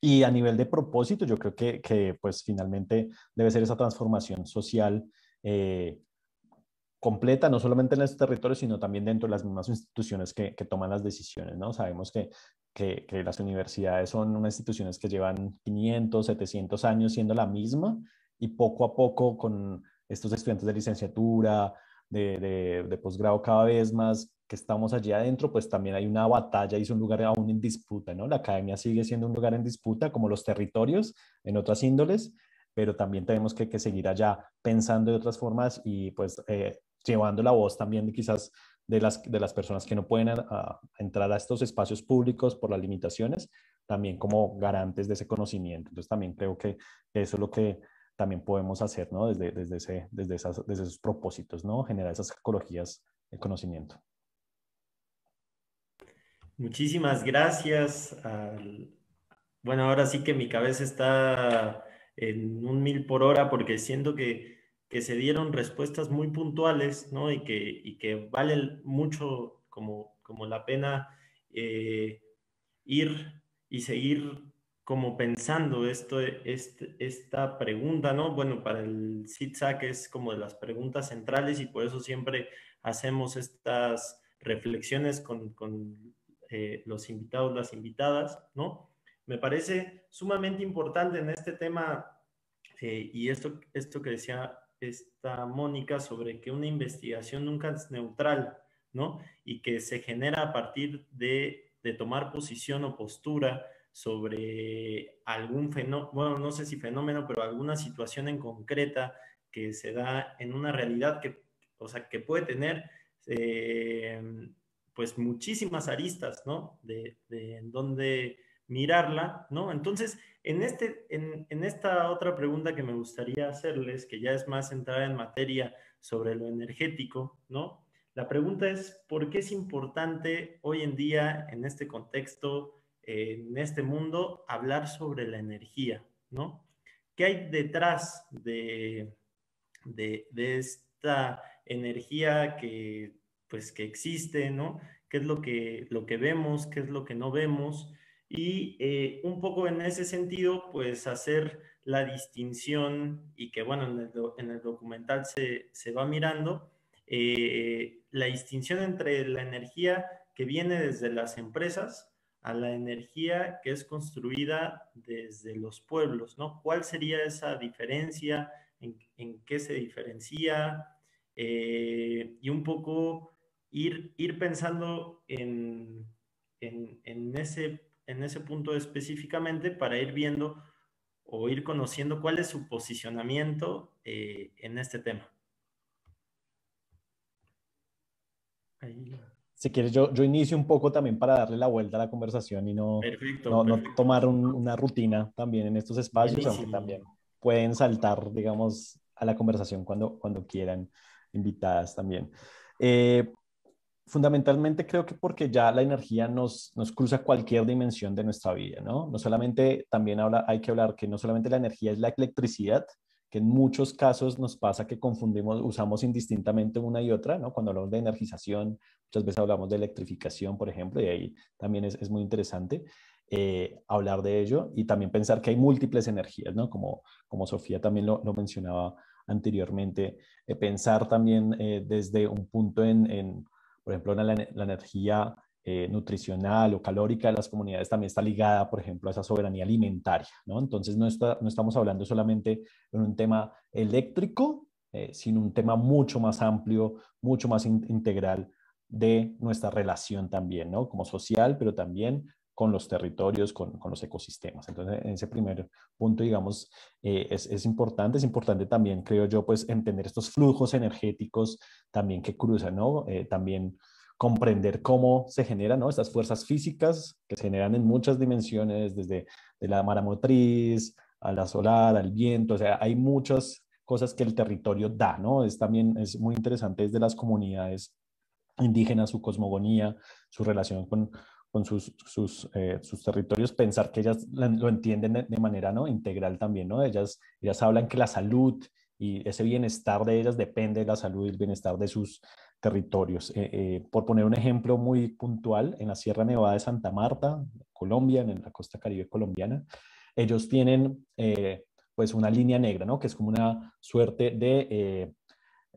Y a nivel de propósito, yo creo que, que pues finalmente debe ser esa transformación social eh, completa, no solamente en este territorio, sino también dentro de las mismas instituciones que, que toman las decisiones, ¿no? Sabemos que, que, que, las universidades son unas instituciones que llevan 500, 700 años siendo la misma y poco a poco con estos estudiantes de licenciatura, de, de, de posgrado cada vez más que estamos allí adentro, pues también hay una batalla y es un lugar aún en disputa, ¿no? La academia sigue siendo un lugar en disputa, como los territorios en otras índoles, pero también tenemos que, que seguir allá pensando de otras formas y pues eh, llevando la voz también de quizás de las, de las personas que no pueden a, a entrar a estos espacios públicos por las limitaciones, también como garantes de ese conocimiento. Entonces también creo que eso es lo que también podemos hacer, ¿no? Desde, desde, ese, desde, esas, desde esos propósitos, ¿no? Generar esas ecologías de conocimiento. Muchísimas gracias. Bueno, ahora sí que mi cabeza está en un mil por hora porque siento que, que se dieron respuestas muy puntuales, ¿no? Y que, y que vale mucho como, como la pena eh, ir y seguir como pensando esto, este, esta pregunta, ¿no? Bueno, para el CITSAC es como de las preguntas centrales y por eso siempre hacemos estas reflexiones con eh, los invitados, las invitadas, ¿no? Me parece sumamente importante en este tema eh, y esto, esto que decía esta Mónica sobre que una investigación nunca es neutral, ¿no? Y que se genera a partir de, de tomar posición o postura sobre algún fenómeno, bueno, no sé si fenómeno, pero alguna situación en concreta que se da en una realidad que, o sea, que puede tener eh, pues muchísimas aristas, ¿no? De, de dónde mirarla, ¿no? Entonces, en, este, en, en, esta otra pregunta que me gustaría hacerles, que ya es más centrada en materia sobre lo energético, ¿no? La pregunta es, ¿por qué es importante hoy en día, en este contexto, en este mundo hablar sobre la energía, ¿no? ¿Qué hay detrás de, de, de esta energía que, pues, que existe, ¿no? ¿Qué es lo que, lo que vemos? ¿Qué es lo que no vemos? Y eh, un poco en ese sentido, pues hacer la distinción y que, bueno, en el, en el documental se, se, va mirando, eh, la distinción entre la energía que viene desde las empresas, a la energía que es construida desde los pueblos, ¿no? ¿Cuál sería esa diferencia? ¿En, qué se diferencia? Eh, y un poco ir, ir pensando en, en, en, ese, en ese punto específicamente para ir viendo o ir conociendo cuál es su posicionamiento eh, en este tema. Ahí si quieres, yo, yo inicio un poco también para darle la vuelta a la conversación y no, perfecto, no, perfecto. no, tomar un, una rutina también en estos espacios, Buenísimo. aunque también pueden saltar, digamos, a la conversación cuando, cuando quieran, invitadas también. Eh, fundamentalmente creo que porque ya la energía nos, nos cruza cualquier dimensión de nuestra vida, ¿no? No solamente, también habla, hay que hablar que no solamente la energía es la electricidad, que en muchos casos nos pasa que confundimos, usamos indistintamente una y otra, ¿no? Cuando hablamos de energización, muchas veces hablamos de electrificación, por ejemplo, y ahí también es, es muy interesante eh, hablar de ello y también pensar que hay múltiples energías, ¿no? Como, como Sofía también lo, lo mencionaba anteriormente, eh, pensar también eh, desde un punto en, en por ejemplo, la, la energía eh, nutricional o calórica de las comunidades también está ligada, por ejemplo, a esa soberanía alimentaria, ¿no? Entonces, no, está, no estamos hablando solamente de un tema eléctrico, eh, sino un tema mucho más amplio, mucho más in integral de nuestra relación también, ¿no? Como social, pero también con los territorios, con, con, los ecosistemas. Entonces, en ese primer punto, digamos, eh, es, es, importante, es importante también, creo yo, pues entender estos flujos energéticos también que cruzan, ¿no? Eh, también comprender cómo se generan ¿no? estas fuerzas físicas que se generan en muchas dimensiones, desde de la maramotriz a la solar, al viento, o sea, hay muchas cosas que el territorio da, ¿no? Es también, es muy interesante desde las comunidades indígenas, su cosmogonía, su relación con, con sus, sus, eh, sus, territorios, pensar que ellas lo entienden de, manera ¿no? integral también, ¿no? Ellas, ellas hablan que la salud y ese bienestar de ellas depende de la salud y el bienestar de sus territorios. Eh, eh, por poner un ejemplo muy puntual, en la Sierra Nevada de Santa Marta, Colombia, en la costa caribe colombiana, ellos tienen pues una línea negra, ¿no? Que es como una suerte de,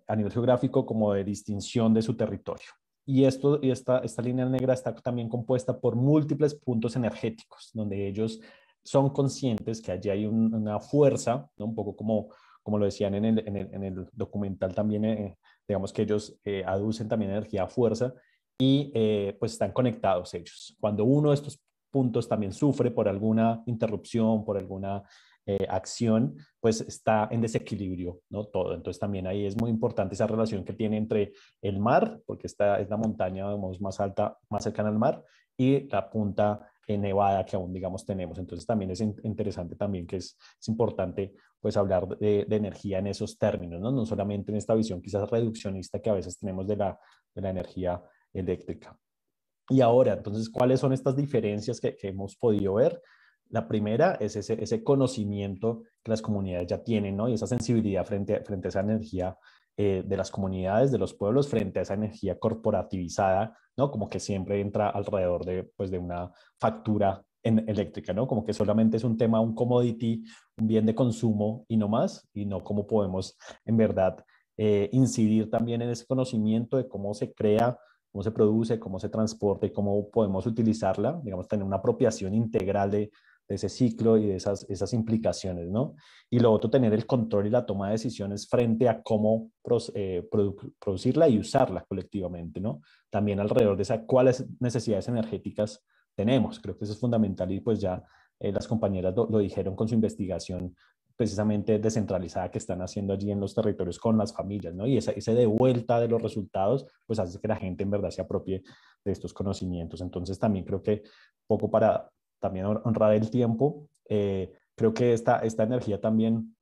a nivel geográfico, como de distinción de su territorio. Y, esto, y esta, esta línea negra está también compuesta por múltiples puntos energéticos, donde ellos son conscientes que allí hay una fuerza, ¿no? un poco como, como lo decían en el, en el, documental también, eh, digamos que ellos eh, aducen también energía a fuerza y eh, pues están conectados ellos. Cuando uno de estos puntos también sufre por alguna interrupción, por alguna acción, pues está en desequilibrio, ¿no? Todo. Entonces también ahí es muy importante esa relación que tiene entre el mar, porque esta es la montaña digamos, más alta, más cercana al mar, y la punta en Nevada que aún, digamos, tenemos. Entonces también es interesante también que es, es importante pues hablar de, de, energía en esos términos, ¿no? No solamente en esta visión quizás reduccionista que a veces tenemos de la, de la energía eléctrica. Y ahora, entonces, ¿cuáles son estas diferencias que, que hemos podido ver? La primera es ese, ese, conocimiento que las comunidades ya tienen, ¿no? Y esa sensibilidad frente, frente a esa energía eh, de las comunidades, de los pueblos, frente a esa energía corporativizada, ¿no? Como que siempre entra alrededor de, pues, de una factura en, eléctrica, ¿no? Como que solamente es un tema, un commodity, un bien de consumo y no más, y no cómo podemos en verdad eh, incidir también en ese conocimiento de cómo se crea, cómo se produce, cómo se transporta y cómo podemos utilizarla, digamos, tener una apropiación integral de, de ese ciclo y de esas, esas implicaciones, ¿no? Y lo otro, tener el control y la toma de decisiones frente a cómo eh, producirla y usarla colectivamente, ¿no? También alrededor de esa, cuáles necesidades energéticas tenemos. Creo que eso es fundamental y pues ya eh, las compañeras lo, dijeron con su investigación precisamente descentralizada que están haciendo allí en los territorios con las familias, ¿no? Y esa, esa de vuelta de los resultados, pues hace que la gente en verdad se apropie de estos conocimientos. Entonces también creo que poco para, también honrar el tiempo. Eh, creo que esta, esta energía también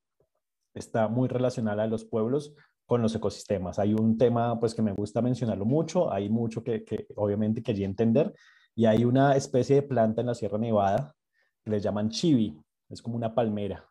está muy relacionada a los pueblos con los ecosistemas. Hay un tema pues que me gusta mencionarlo mucho, hay mucho que, que obviamente quería entender y hay una especie de planta en la Sierra Nevada que le llaman chibi, es como una palmera.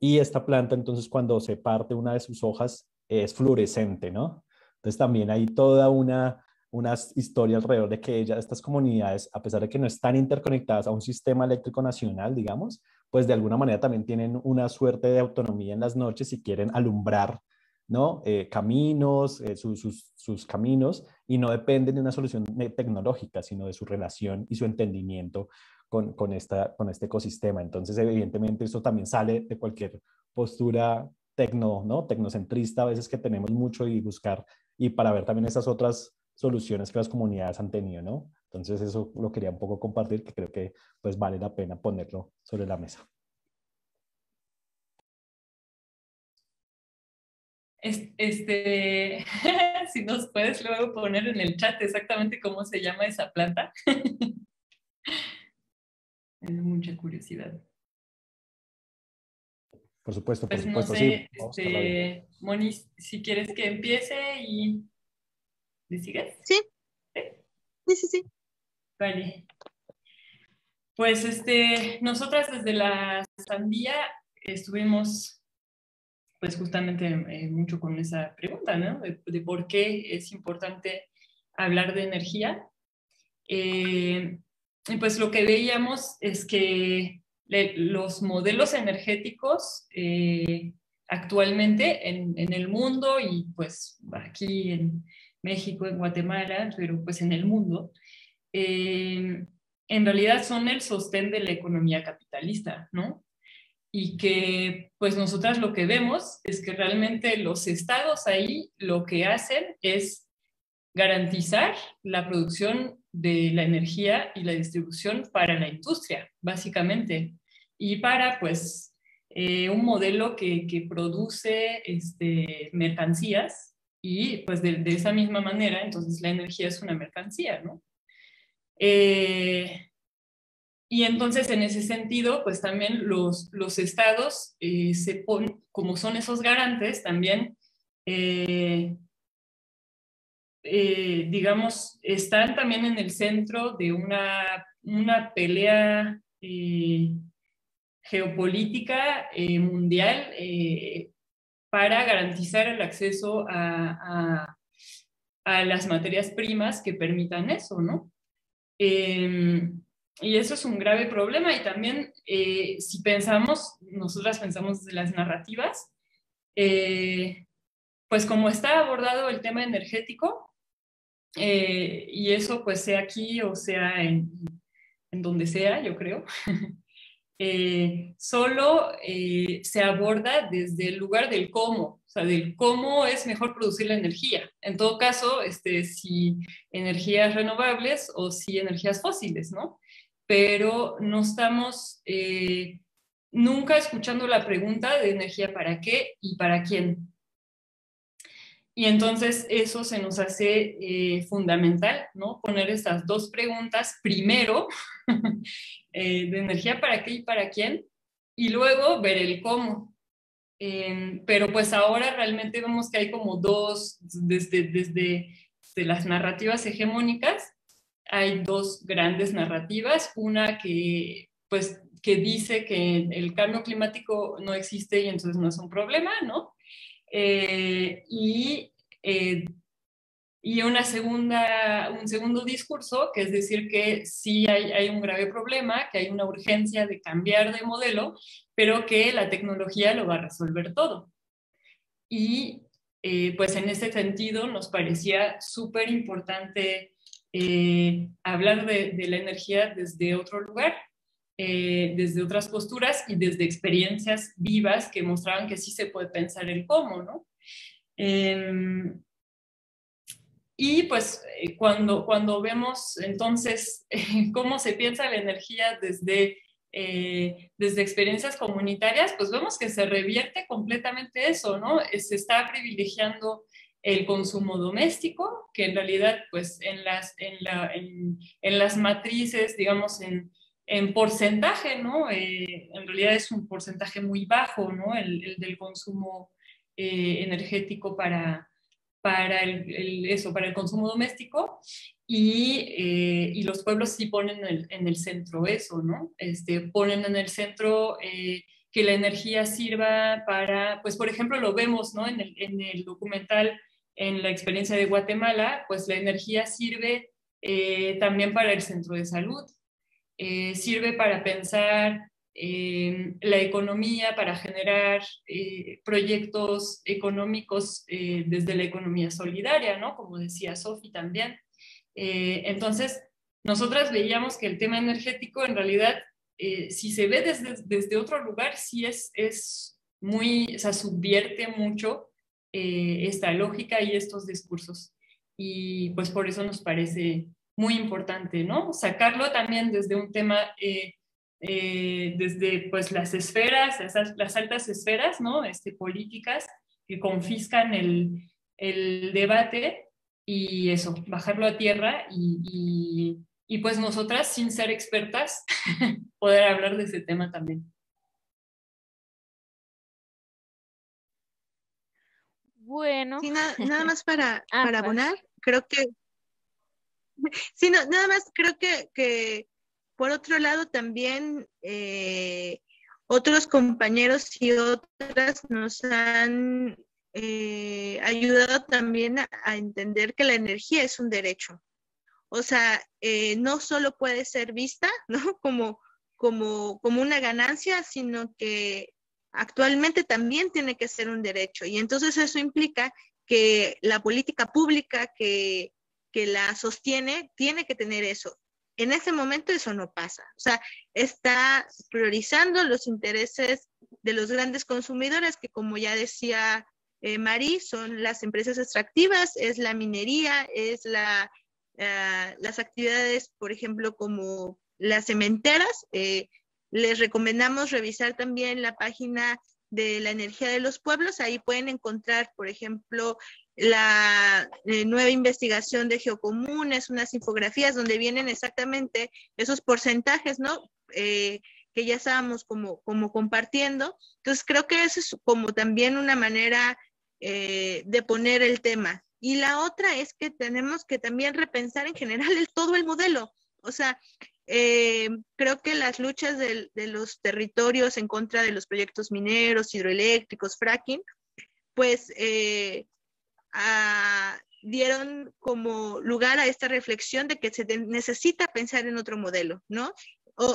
Y esta planta entonces cuando se parte una de sus hojas es fluorescente, ¿no? Entonces también hay toda una una historia alrededor de que ellas, estas comunidades, a pesar de que no están interconectadas a un sistema eléctrico nacional, digamos, pues de alguna manera también tienen una suerte de autonomía en las noches y quieren alumbrar, ¿no? Eh, caminos, eh, sus, sus, caminos, y no dependen de una solución tecnológica, sino de su relación y su entendimiento con, con, esta, con este ecosistema. Entonces, evidentemente, esto también sale de cualquier postura tecno, ¿no? Tecnocentrista a veces que tenemos mucho y buscar, y para ver también esas otras soluciones que las comunidades han tenido, ¿no? Entonces eso lo quería un poco compartir, que creo que pues vale la pena ponerlo sobre la mesa. Este, [laughs] si nos puedes luego poner en el chat exactamente cómo se llama esa planta. [laughs] Tengo mucha curiosidad. Por supuesto, por pues supuesto. No sé, este, Moni, si quieres que empiece y ¿Me sigues? Sí. Sí, sí, sí. Vale. Pues este, nosotras desde la sandía estuvimos pues justamente eh, mucho con esa pregunta, ¿no? De, por qué es importante hablar de energía. Eh, y pues lo que veíamos es que los modelos energéticos eh, actualmente en, en, el mundo y pues aquí en, México, en Guatemala, pero pues en el mundo, eh, en realidad son el sostén de la economía capitalista, ¿no? Y que pues nosotras lo que vemos es que realmente los estados ahí lo que hacen es garantizar la producción de la energía y la distribución para la industria, básicamente, y para pues eh, un modelo que, que produce este, mercancías y pues de, esa misma manera, entonces la energía es una mercancía, ¿no? Eh, y entonces en ese sentido, pues también los, los estados eh, se ponen, como son esos garantes, también, eh, digamos, están también en el centro de una, una pelea geopolítica mundial para garantizar el acceso a, a, las materias primas que permitan eso, ¿no? Em, y eso es un grave problema y también eh, si pensamos, nosotras pensamos desde las narrativas, eh, pues como está abordado el tema energético, eh, y eso pues sea aquí o sea en, en donde sea, yo creo, [laughs] solo se aborda desde el lugar del cómo, o sea, del cómo es mejor producir la energía. En todo caso, este, si energías renovables o si energías fósiles, ¿no? pero no estamos eh, nunca escuchando la pregunta de energía para qué y para quién. Y entonces eso se nos hace eh, fundamental, ¿no? Poner estas dos preguntas primero, [laughs] eh, de energía para qué y para quién, y luego ver el cómo. pero pues ahora realmente vemos que hay como dos, desde, desde, desde las narrativas hegemónicas, hay dos grandes narrativas, una que pues que dice que el cambio climático no existe y entonces no es un problema, ¿no? Eh, y, eh, y una segunda, un segundo discurso, que es decir que sí hay, hay, un grave problema, que hay una urgencia de cambiar de modelo, pero que la tecnología lo va a resolver todo. Y eh, pues en ese sentido nos parecía súper importante hablar de, la energía desde otro lugar, eh, desde otras posturas y desde experiencias vivas que mostraban que sí se puede pensar el cómo, ¿no? Em, y pues eh, cuando, cuando vemos entonces [laughs] cómo se piensa la energía desde, desde experiencias comunitarias, pues vemos que se revierte completamente eso, ¿no? Se está privilegiando el consumo doméstico, que en realidad, pues en las, en la, en, las matrices, digamos, en, en porcentaje, ¿no? Eh, en realidad es un porcentaje muy bajo, ¿no? El, del consumo eh, energético para, para el, eso, para el consumo doméstico. Y, eh, y los pueblos sí ponen en el, en el, centro eso, ¿no? Este, ponen en el centro que la energía sirva para, pues por ejemplo lo vemos, ¿no? En el, en el documental en la experiencia de Guatemala, pues la energía sirve también para el centro de salud, eh, sirve para pensar la economía, para generar eh, proyectos económicos desde la economía solidaria, ¿no? Como decía Sofi también. entonces, nosotras veíamos que el tema energético en realidad, si se ve desde, desde, otro lugar, sí es, es muy, o sea, subvierte mucho eh, esta lógica y estos discursos. Y pues por eso nos parece muy importante, ¿no? Sacarlo también desde un tema, eh, eh, desde pues las esferas, esas, las altas esferas, ¿no? Este, políticas que confiscan el, el debate y eso, bajarlo a tierra y, y, y pues nosotras, sin ser expertas, [laughs] poder hablar de ese tema también. Bueno. Sí, [laughs] nada, más para, ah, para abonar, creo que, sí, nada más creo que, que por otro lado también eh, otros compañeros y otras nos han eh, ayudado también a, entender que la energía es un derecho. O sea, eh, no solo puede ser vista [laughs] ¿no? como, como, como una ganancia, sino que actualmente también tiene que ser un derecho. Y entonces eso implica que la política pública que, la sostiene tiene que tener eso. En ese momento eso no pasa. O sea, está priorizando los intereses de los grandes consumidores, que como ya decía eh, Marí, son las empresas extractivas, es la minería, es la, ah, las actividades, por ejemplo, como las cementeras, eh, les recomendamos revisar también la página de la energía de los pueblos. Ahí pueden encontrar, por ejemplo, la eh, nueva investigación de geocomunes, unas infografías donde vienen exactamente esos porcentajes, ¿no? Eh, que ya estábamos como, como compartiendo. Entonces, creo que eso es como también una manera eh, de poner el tema. Y la otra es que tenemos que también repensar en general todo el modelo. O sea, eh, creo que las luchas de, los territorios en contra de los proyectos mineros, hidroeléctricos, fracking, pues eh, dieron como lugar a esta reflexión de que se necesita pensar en otro modelo, ¿no?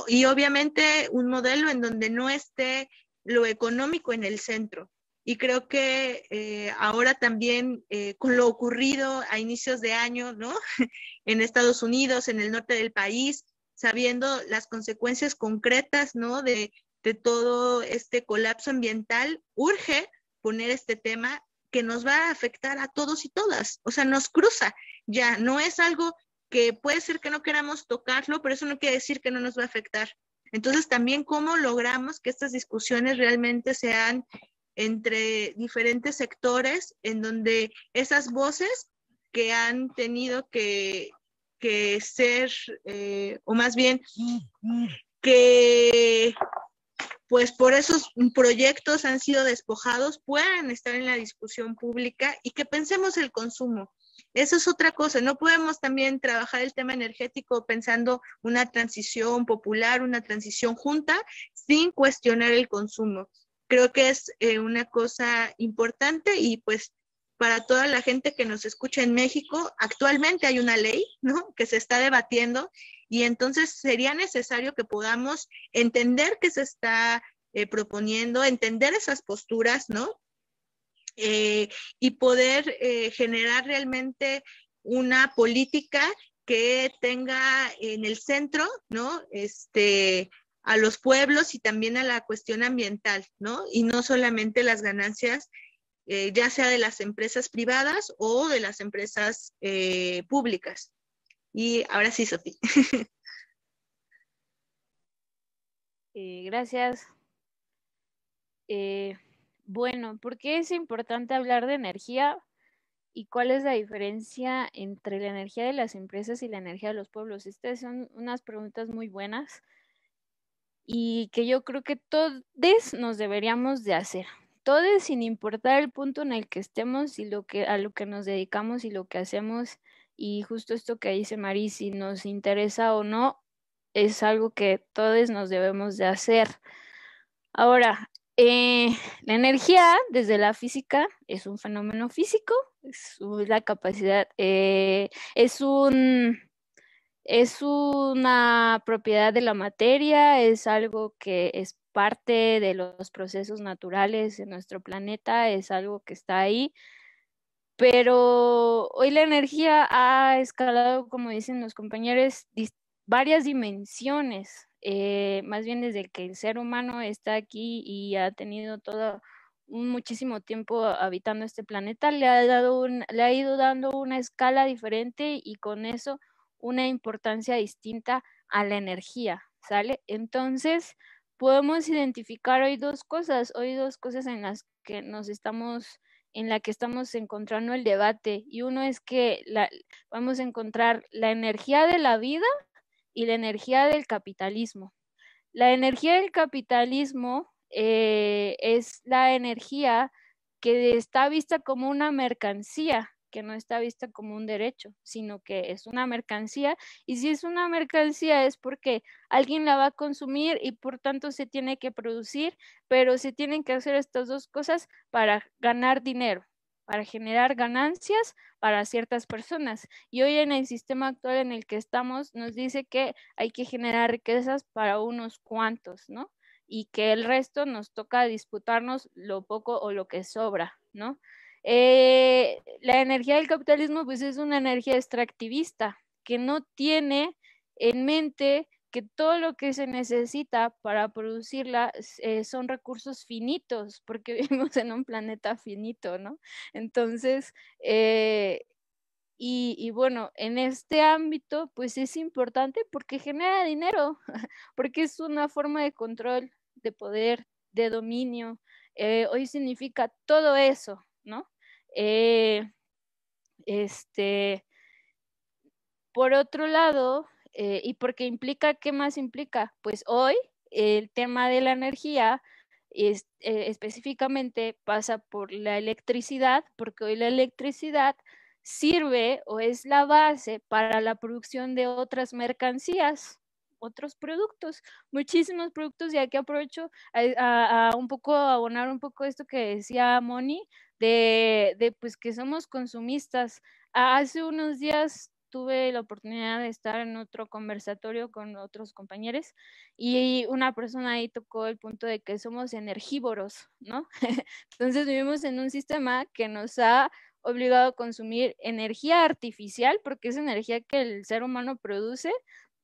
y obviamente un modelo en donde no esté lo económico en el centro. Y creo que eh, ahora también eh, con lo ocurrido a inicios de año, ¿no? [laughs] en Estados Unidos, en el norte del país, sabiendo las consecuencias concretas, ¿no? De, de todo este colapso ambiental, urge poner este tema que nos va a afectar a todos y todas. O sea, nos cruza. Ya no es algo que puede ser que no queramos tocarlo, pero eso no quiere decir que no nos va a afectar. Entonces, también cómo logramos que estas discusiones realmente sean entre diferentes sectores, en donde esas voces que han tenido que, que ser, eh, o más bien, que pues por esos proyectos han sido despojados, puedan estar en la discusión pública y que pensemos el consumo. Eso es otra cosa, no podemos también trabajar el tema energético pensando una transición popular, una transición junta, sin cuestionar el consumo. Creo que es eh, una cosa importante y pues para toda la gente que nos escucha en México, actualmente hay una ley, ¿no? Que se está debatiendo y entonces sería necesario que podamos entender qué se está eh, proponiendo, entender esas posturas, ¿no? Eh, y poder eh, generar realmente una política que tenga en el centro, ¿no? Este, a los pueblos y también a la cuestión ambiental, ¿no? Y no solamente las ganancias, ya sea de las empresas privadas o de las empresas públicas. Y ahora sí, Sofía. [laughs] Eh, gracias. Eh, bueno, ¿por qué es importante hablar de energía y cuál es la diferencia entre la energía de las empresas y la energía de los pueblos? Estas son unas preguntas muy buenas y que yo creo que todos nos deberíamos de hacer. Todos sin importar el punto en el que estemos y lo que, a lo que nos dedicamos y lo que hacemos y justo esto que dice Mari, si nos interesa o no, es algo que todos nos debemos de hacer. Ahora, eh, la energía desde la física es un fenómeno físico, es la capacidad, eh, es un es una propiedad de la materia, es algo que es parte de los procesos naturales en nuestro planeta, es algo que está ahí pero hoy la energía ha escalado, como dicen los compañeros, varias dimensiones, eh, más bien desde que el ser humano está aquí y ha tenido todo muchísimo tiempo habitando este planeta, le ha, dado le ha ido dando una escala diferente y con eso una importancia distinta a la energía, ¿sale? Entonces, podemos identificar hoy dos cosas, hoy dos cosas en las que nos estamos en la que estamos encontrando el debate y uno es que vamos a encontrar la energía de la vida y la energía del capitalismo. La energía del capitalismo eh, es la energía que está vista como una mercancía, que no está vista como un derecho, sino que es una mercancía. Y si es una mercancía es porque alguien la va a consumir y por tanto se tiene que producir, pero se tienen que hacer estas dos cosas para ganar dinero para generar ganancias para ciertas personas. Y hoy en el sistema actual en el que estamos nos dice que hay que generar riquezas para unos cuantos, ¿no? Y que el resto nos toca disputarnos lo poco o lo que sobra, ¿no? Eh, la energía del capitalismo pues es una energía extractivista que no tiene en mente que todo lo que se necesita para producirla eh, son recursos finitos, porque [laughs] vivimos en un planeta finito, ¿no? Entonces, eh, y, y, bueno, en este ámbito, pues es importante porque genera dinero, [laughs] porque es una forma de control, de poder, de dominio. hoy significa todo eso, ¿no? Eh, este, por otro lado, eh, ¿y porque implica qué más implica? Pues hoy el tema de la energía es, eh, específicamente pasa por la electricidad, porque hoy la electricidad sirve o es la base para la producción de otras mercancías, otros productos, muchísimos productos, y aquí aprovecho a, un poco, abonar un poco esto que decía Moni, de, de pues que somos consumistas. Hace unos días tuve la oportunidad de estar en otro conversatorio con otros compañeros y una persona ahí tocó el punto de que somos energívoros, ¿no? [laughs] Entonces vivimos en un sistema que nos ha obligado a consumir energía artificial, porque es energía que el ser humano produce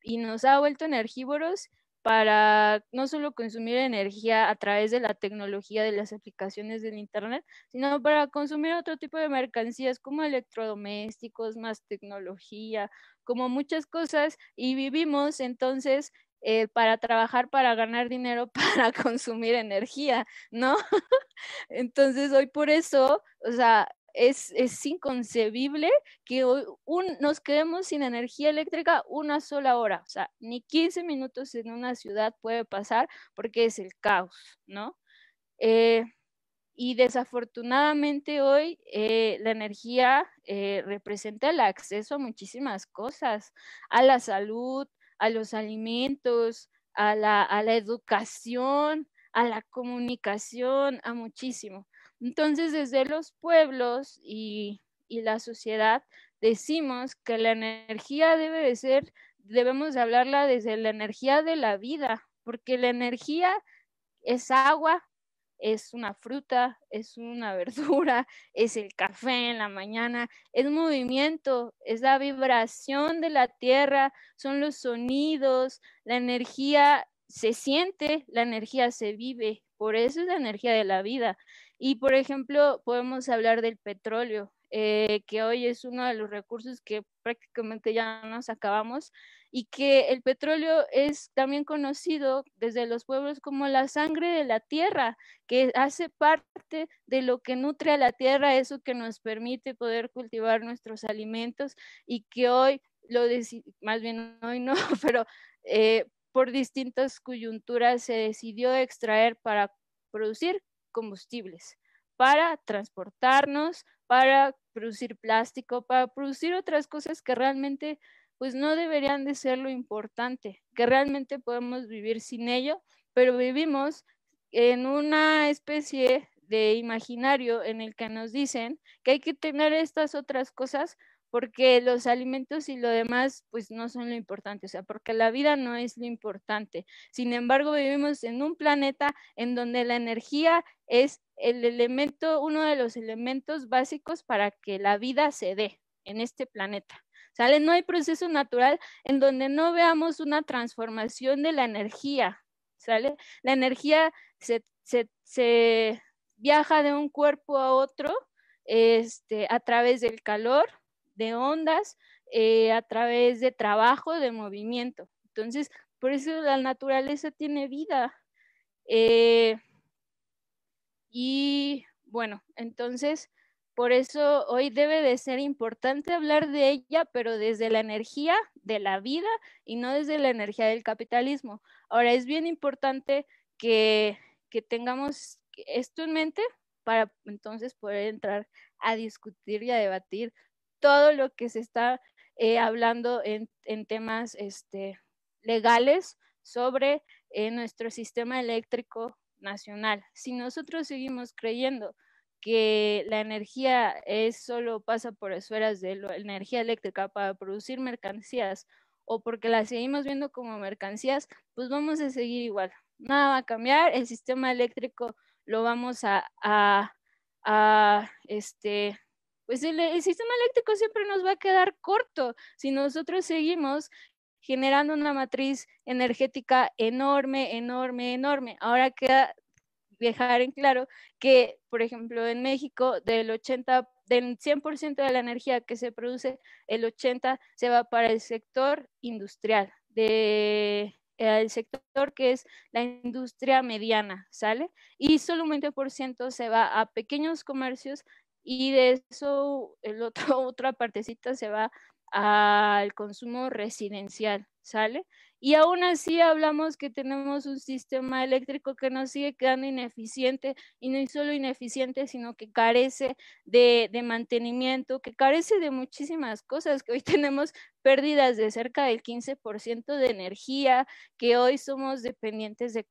y nos ha vuelto energívoros para no solo consumir energía a través de la tecnología de las aplicaciones del Internet, sino para consumir otro tipo de mercancías como electrodomésticos, más tecnología, como muchas cosas, y vivimos entonces eh, para trabajar, para ganar dinero, [laughs] para consumir energía, ¿no? [laughs] entonces hoy por eso, o sea, es, inconcebible que nos quedemos sin energía eléctrica una sola hora. O sea, ni 15 minutos en una ciudad puede pasar porque es el caos, ¿no? Eh, y desafortunadamente hoy eh, la energía eh, representa el acceso a muchísimas cosas, a la salud, a los alimentos, a la, a la educación, a la comunicación, a muchísimo. Entonces, desde los pueblos y, la sociedad decimos que la energía debe de ser, debemos de hablarla desde la energía de la vida, porque la energía es agua, es una fruta, es una [laughs] verdura, es el café en la mañana, es movimiento, es la vibración de la tierra, son los sonidos, la energía se siente, la energía se vive, por eso es la energía de la vida. Y, por ejemplo, podemos hablar del petróleo, eh, que hoy es uno de los recursos que prácticamente ya nos acabamos y que el petróleo es también conocido desde los pueblos como la sangre de la tierra, que hace parte de lo que nutre a la tierra, eso que nos permite poder cultivar nuestros alimentos y que hoy lo más bien hoy no, [laughs] pero eh, por distintas coyunturas se decidió extraer para producir combustibles para transportarnos, para producir plástico, para producir otras cosas que realmente pues no deberían de ser lo importante, que realmente podemos vivir sin ello, pero vivimos en una especie de imaginario en el que nos dicen que hay que tener estas otras cosas porque los alimentos y lo demás pues no son lo importante, o sea, porque la vida no es lo importante. Sin embargo, vivimos en un planeta en donde la energía es el elemento, uno de los elementos básicos para que la vida se dé en este planeta. ¿Sale? No hay proceso natural en donde no veamos una transformación de la energía, ¿sale? La energía se, se viaja de un cuerpo a otro este, a través del calor, de ondas eh, a través de trabajo, de movimiento. Entonces, por eso la naturaleza tiene vida. Eh, y bueno, entonces, por eso hoy debe de ser importante hablar de ella, pero desde la energía de la vida y no desde la energía del capitalismo. Ahora, es bien importante que, que tengamos esto en mente para entonces poder entrar a discutir y a debatir todo lo que se está eh, hablando en, temas este, legales sobre eh, nuestro sistema eléctrico nacional. Si nosotros seguimos creyendo que la energía es solo pasa por esferas de la energía eléctrica para producir mercancías o porque la seguimos viendo como mercancías, pues vamos a seguir igual. Nada va a cambiar, el sistema eléctrico lo vamos a, a, a este, pues el, sistema eléctrico siempre nos va a quedar corto si nosotros seguimos generando una matriz energética enorme, enorme, enorme. Ahora queda dejar en claro que, por ejemplo, en México, del 80, del 100% de la energía que se produce, el 80 se va para el sector industrial, de el sector que es la industria mediana, ¿sale? Y solo un 20% se va a pequeños comercios y de eso el otro, [laughs] otra partecita se va al consumo residencial, ¿sale? y aún así hablamos que tenemos un sistema eléctrico que nos sigue quedando ineficiente y no solo ineficiente, sino que carece de, de mantenimiento, que carece de muchísimas cosas, que hoy [laughs] tenemos pérdidas de cerca del 15% de energía, que hoy somos dependientes de,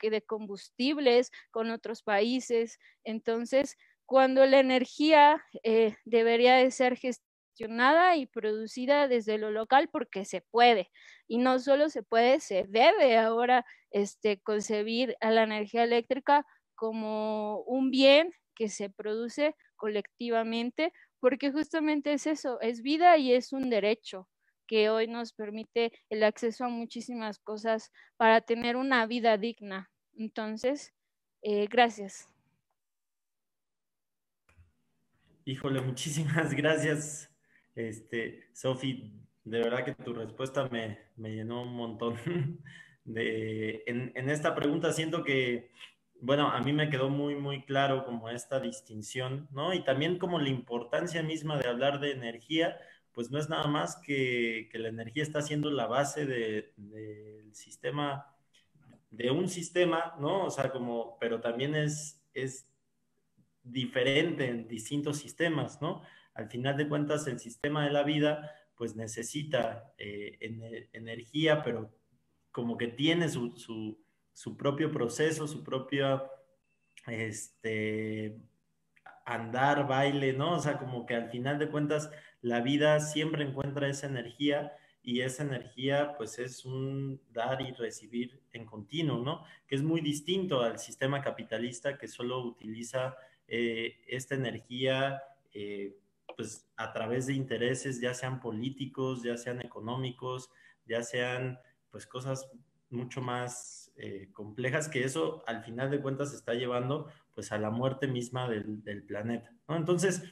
de combustibles con otros países. Entonces, cuando la energía eh, debería de ser gestionada, y producida desde lo local porque se puede. Y no solo se puede, se debe ahora este, concebir a la energía eléctrica como un bien que se produce colectivamente, porque justamente es eso, es vida y es un derecho que hoy nos permite el acceso a muchísimas cosas para tener una vida digna. Entonces, eh, gracias. Híjole, [laughs] muchísimas gracias. Este, Sofi, de verdad que tu respuesta me, llenó un montón. [laughs] De, en, esta pregunta siento que, bueno, a mí me quedó muy, muy claro como esta distinción, ¿no? Y también como la importancia misma de hablar de energía, pues no es nada más que, que la energía está siendo la base del de, sistema, de un sistema, ¿no? O sea, como, pero también es, es diferente en distintos sistemas, ¿no? al final de cuentas el sistema de la vida pues necesita eh, energía, pero como que tiene su, propio proceso, su propio este, andar, baile, ¿no? O sea, como que al final de cuentas la vida siempre encuentra esa energía y esa energía pues es un dar y recibir en continuo, ¿no? Que es muy distinto al sistema capitalista que solo utiliza eh, esta energía eh, pues a través de intereses, ya sean políticos, ya sean económicos, ya sean pues cosas mucho más eh, complejas que eso al final de cuentas está llevando pues a la muerte misma del, planeta. Entonces,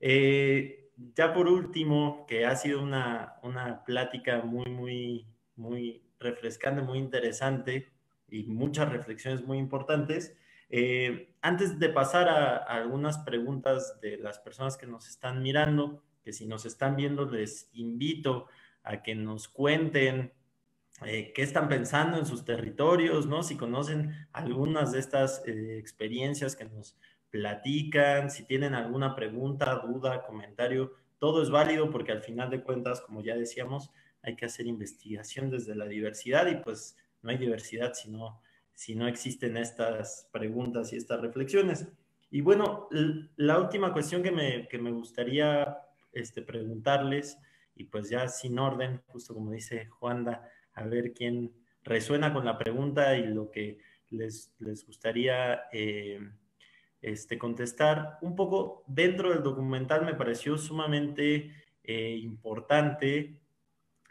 ya por último, que ha sido una, una plática muy, muy, muy refrescante, muy interesante y muchas reflexiones muy importantes, eh, antes de pasar a, algunas preguntas de las personas que nos están mirando, que si nos están viendo les invito a que nos cuenten eh, qué están pensando en sus territorios, ¿no? Si conocen algunas de estas eh, experiencias que nos platican, si tienen alguna pregunta, duda, comentario, todo es válido porque al final de cuentas, como ya decíamos, hay que hacer investigación desde la diversidad y pues no hay diversidad sino si no existen estas preguntas y estas reflexiones. Y bueno, la última cuestión que me, que me gustaría este, preguntarles, y pues ya sin orden, justo como dice Juanda, a ver quién resuena con la pregunta y lo que les, les gustaría eh, este, contestar. Un poco dentro del documental me pareció sumamente eh, importante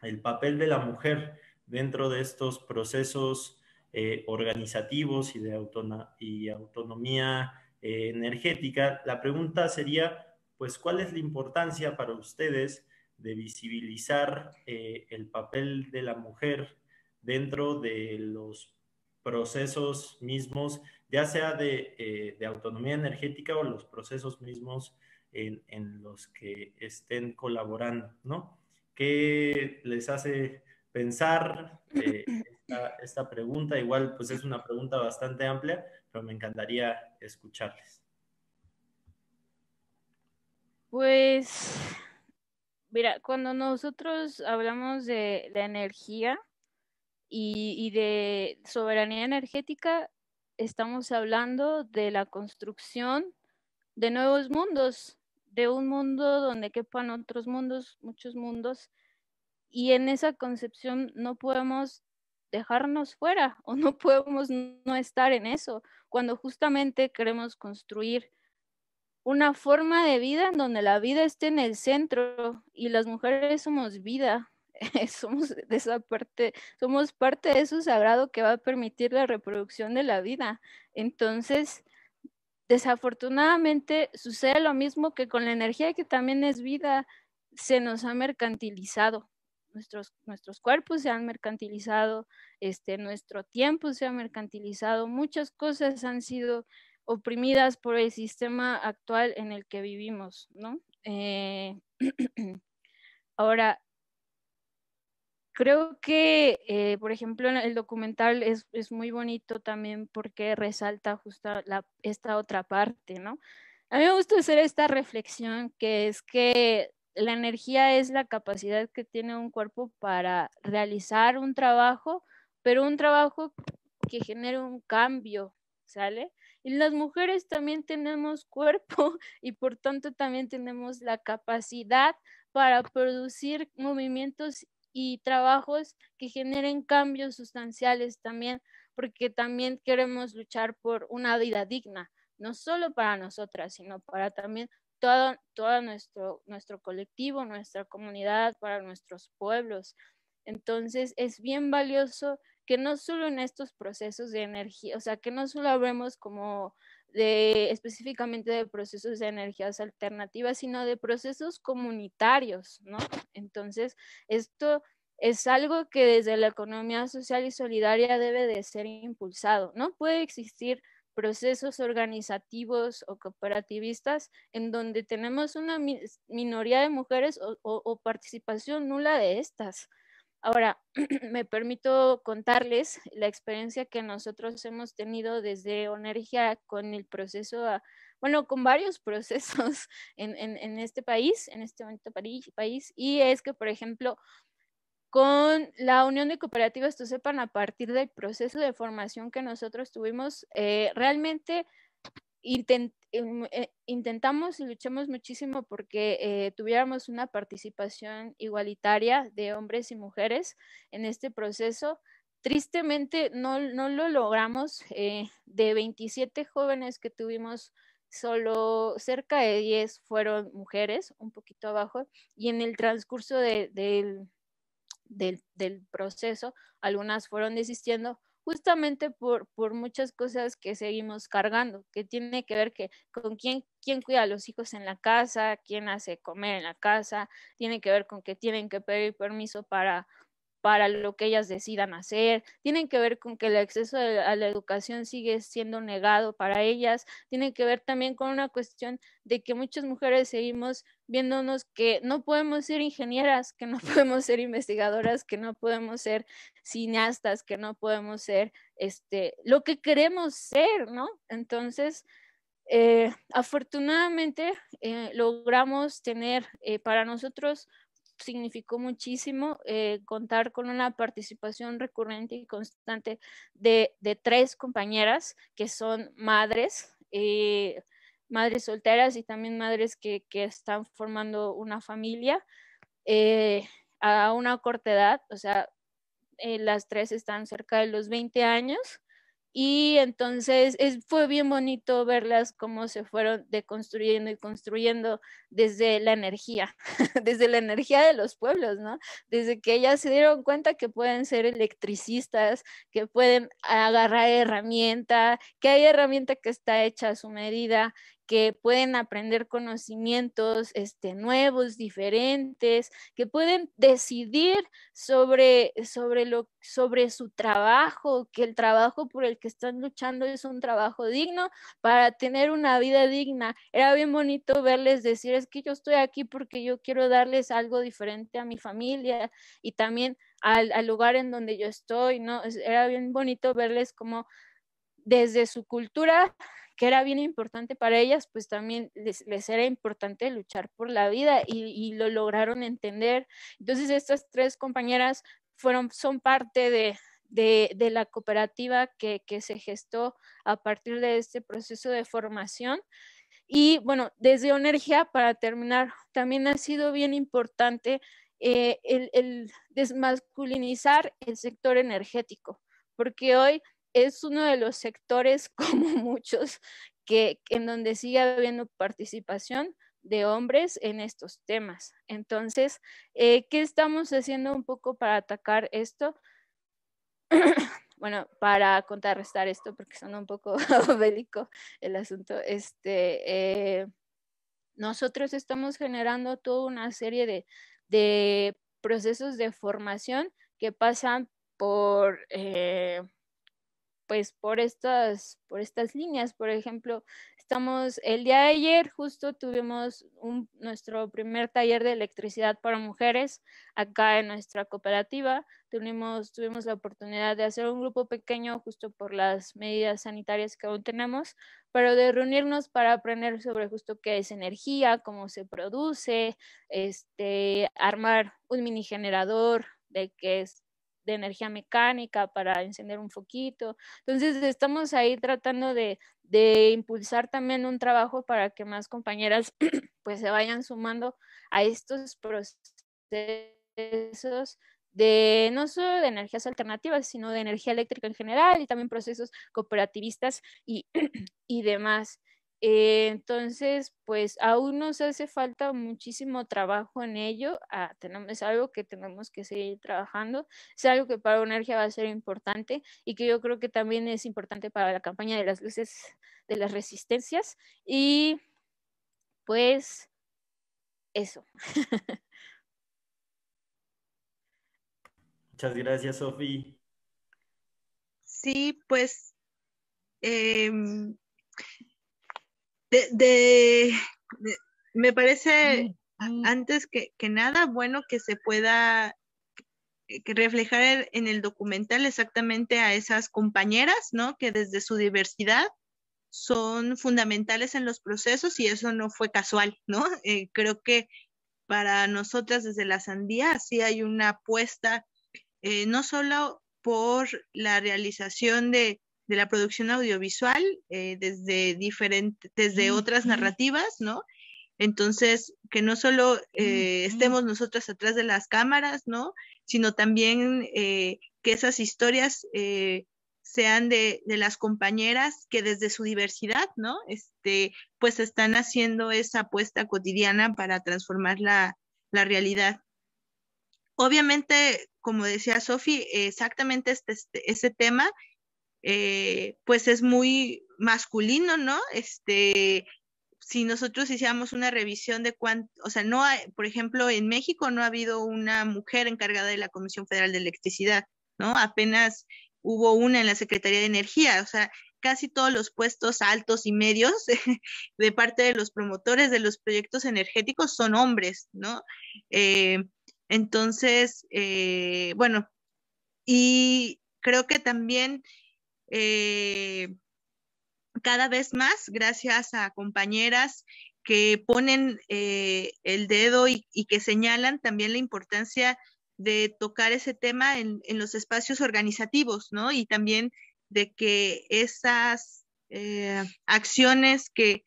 el papel de la mujer dentro de estos procesos eh, organizativos y de y autonomía eh, energética, la pregunta sería, pues, ¿cuál es la importancia para ustedes de visibilizar eh, el papel de la mujer dentro de los procesos mismos, ya sea de, autonomía energética o los procesos mismos en, en, los que estén colaborando, ¿no? ¿Qué les hace pensar [laughs] esta, pregunta. Igual, pues es una pregunta bastante amplia, pero me encantaría escucharles. Pues, mira, cuando nosotros hablamos de la energía y, y de soberanía energética, estamos hablando de la construcción de nuevos mundos, de un mundo donde quepan otros mundos, muchos mundos, y en esa concepción no podemos dejarnos fuera o no [laughs] podemos no estar en eso, cuando justamente queremos construir una forma de vida en donde la vida esté en el centro y las mujeres somos vida, [laughs] somos de esa parte, somos parte de eso sagrado que va a permitir la reproducción de la vida. Entonces, desafortunadamente sucede lo mismo que con la energía que también es vida, se nos ha mercantilizado nuestros, nuestros cuerpos se han mercantilizado, este, nuestro tiempo se ha mercantilizado, muchas cosas han sido oprimidas por el sistema actual en el que vivimos, ¿no? Eh, [clears throat] ahora, creo que, eh, por ejemplo, el documental es, es, muy bonito también porque resalta justo esta otra parte, ¿no? A mí me gusta hacer esta reflexión que es que la energía es la capacidad que tiene un cuerpo para realizar un trabajo, pero un trabajo que genere un cambio, ¿sale? Y las mujeres también tenemos [laughs] cuerpo y por tanto también tenemos la capacidad para producir movimientos y trabajos que generen cambios sustanciales también, porque también queremos luchar por una vida digna, no solo para nosotras, sino para también todo, nuestro, nuestro colectivo, nuestra comunidad, para nuestros pueblos. Entonces es bien valioso que no solo en estos procesos de energía, o sea, que no solo hablemos como de específicamente de procesos de energías alternativas, sino de procesos comunitarios, ¿no? Entonces, esto es algo que desde la economía social y solidaria debe de ser impulsado. No puede existir procesos organizativos o cooperativistas en donde tenemos una minoría de mujeres o, participación nula de estas. Ahora, [clears throat] me permito contarles la experiencia que nosotros hemos tenido desde Onergia con el proceso, bueno, con varios [laughs] procesos en, en, este país, en este momento país, y es que, por ejemplo, con la Unión de Cooperativas sepan a partir del proceso de formación que nosotros tuvimos, eh, realmente Em, eh, intentamos y luchamos muchísimo porque eh, tuviéramos una participación igualitaria de hombres y mujeres en este proceso. Tristemente no, no lo logramos. De 27 jóvenes que tuvimos, solo cerca de 10 fueron mujeres, un poquito abajo, y en el transcurso de, del, del proceso, algunas fueron desistiendo, justamente por, por muchas cosas que seguimos cargando, que tiene que ver que con quién, quién cuida a los hijos en la casa, quién hace comer en la casa, tiene que ver con que tienen que pedir permiso para para lo que ellas decidan hacer, tienen que ver con que el acceso a la educación sigue siendo negado para ellas, tienen que ver también con una cuestión de que muchas mujeres seguimos viéndonos que no podemos ser ingenieras, que no [laughs] podemos ser investigadoras, que no podemos ser cineastas, que no podemos ser este, lo que queremos ser, ¿no? Entonces, eh, afortunadamente eh, logramos tener eh, para nosotros significó muchísimo eh, contar con una participación recurrente y constante de, tres compañeras que son madres, eh, madres solteras y también madres que, están formando una familia eh, a una corta edad, o sea, las tres están cerca de los 20 años y entonces fue bien bonito verlas cómo se fueron deconstruyendo y construyendo desde la energía, [laughs] desde la energía de los pueblos, ¿no? Desde que ellas se dieron cuenta que pueden ser electricistas, que pueden agarrar herramienta, que hay herramienta que está hecha a su medida, que pueden aprender conocimientos este, nuevos, diferentes, que pueden decidir sobre, sobre, lo, sobre su trabajo, que el trabajo por el que están luchando es un trabajo digno para tener una vida digna. Era bien bonito verles decir, es que yo estoy aquí porque yo quiero darles algo diferente a mi familia y también al, al lugar en donde yo estoy, ¿no? Era bien bonito verles como desde su cultura que era bien importante para ellas, pues también les, era importante luchar por la vida y, lo lograron entender. Entonces estas tres compañeras fueron, son parte de, de, la cooperativa que, que, se gestó a partir de este proceso de formación. Y bueno, desde Energía, para terminar, también ha sido bien importante eh, el, el desmasculinizar el sector energético, porque hoy es uno de los sectores, [laughs] como muchos, que, en donde sigue habiendo participación de hombres en estos temas. Entonces, eh, ¿qué estamos haciendo un poco para atacar esto? [clears throat] bueno, para contrarrestar esto, porque son un poco [laughs] bélico el asunto, este, eh, nosotros estamos generando toda una serie de, de procesos de formación que pasan por, eh, pues por estas, por estas líneas. Por ejemplo, estamos, el día de ayer justo tuvimos nuestro primer taller de electricidad para mujeres acá en nuestra cooperativa. Tuvimos, tuvimos la oportunidad de hacer un grupo pequeño justo por las medidas sanitarias que aún tenemos, pero de reunirnos para aprender sobre justo qué es energía, cómo se produce, este, armar un mini generador de qué es de energía mecánica para encender un foquito. Entonces, estamos ahí tratando de, impulsar también un trabajo para que más compañeras [clears throat] pues se vayan sumando a estos procesos de no solo de energías alternativas, sino de energía eléctrica en general y también procesos cooperativistas y, [clears throat] y demás. Eh, entonces, pues aún nos hace falta muchísimo trabajo en ello. Ah, tenemos, es algo que tenemos que seguir trabajando. Es algo que para energía va a ser importante y que yo creo que también es importante para la campaña de las luces de las resistencias. Y pues eso. [laughs] Muchas gracias, Sofi. Sí, pues em, de, me parece antes que, nada bueno que se pueda reflejar en el documental exactamente a esas compañeras, ¿no? Que desde su diversidad son fundamentales en los procesos y eso no fue casual, ¿no? [laughs] Eh, creo que para nosotras desde la sandía sí hay una apuesta, eh, no solo por la realización de, de la producción audiovisual eh, desde diferentes, desde otras narrativas, ¿no? Entonces, que no solo eh, estemos nosotras atrás de las cámaras, ¿no? Sino también eh, que esas historias sean de, de, las compañeras que desde su diversidad, ¿no? Este, pues están haciendo esa apuesta cotidiana para transformar la, la realidad. Obviamente, como decía Sofi, exactamente este, este, ese tema eh, pues es muy masculino, ¿no? Este, si nosotros hiciéramos una revisión de cuánto, o sea, no hay, por ejemplo, en México no ha habido una mujer encargada de la Comisión Federal de Electricidad, ¿no? Apenas hubo una en la Secretaría de Energía, o sea, casi todos los puestos altos y medios [laughs] de parte de los promotores de los proyectos energéticos son hombres, ¿no? Eh, entonces, eh, bueno, y creo que también eh, cada vez más gracias a compañeras que ponen eh, el dedo y, que señalan también la importancia de tocar ese tema en, los espacios organizativos, ¿no? Y también de que esas eh, acciones que,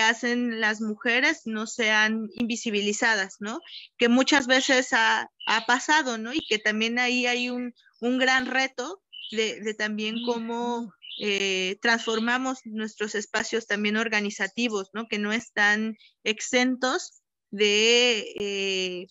hacen las mujeres no sean invisibilizadas, ¿no? Que muchas veces ha, pasado, ¿no? Y que también ahí hay un, un gran reto de, también cómo eh, transformamos nuestros espacios también organizativos, ¿no? Que no están exentos de, eh,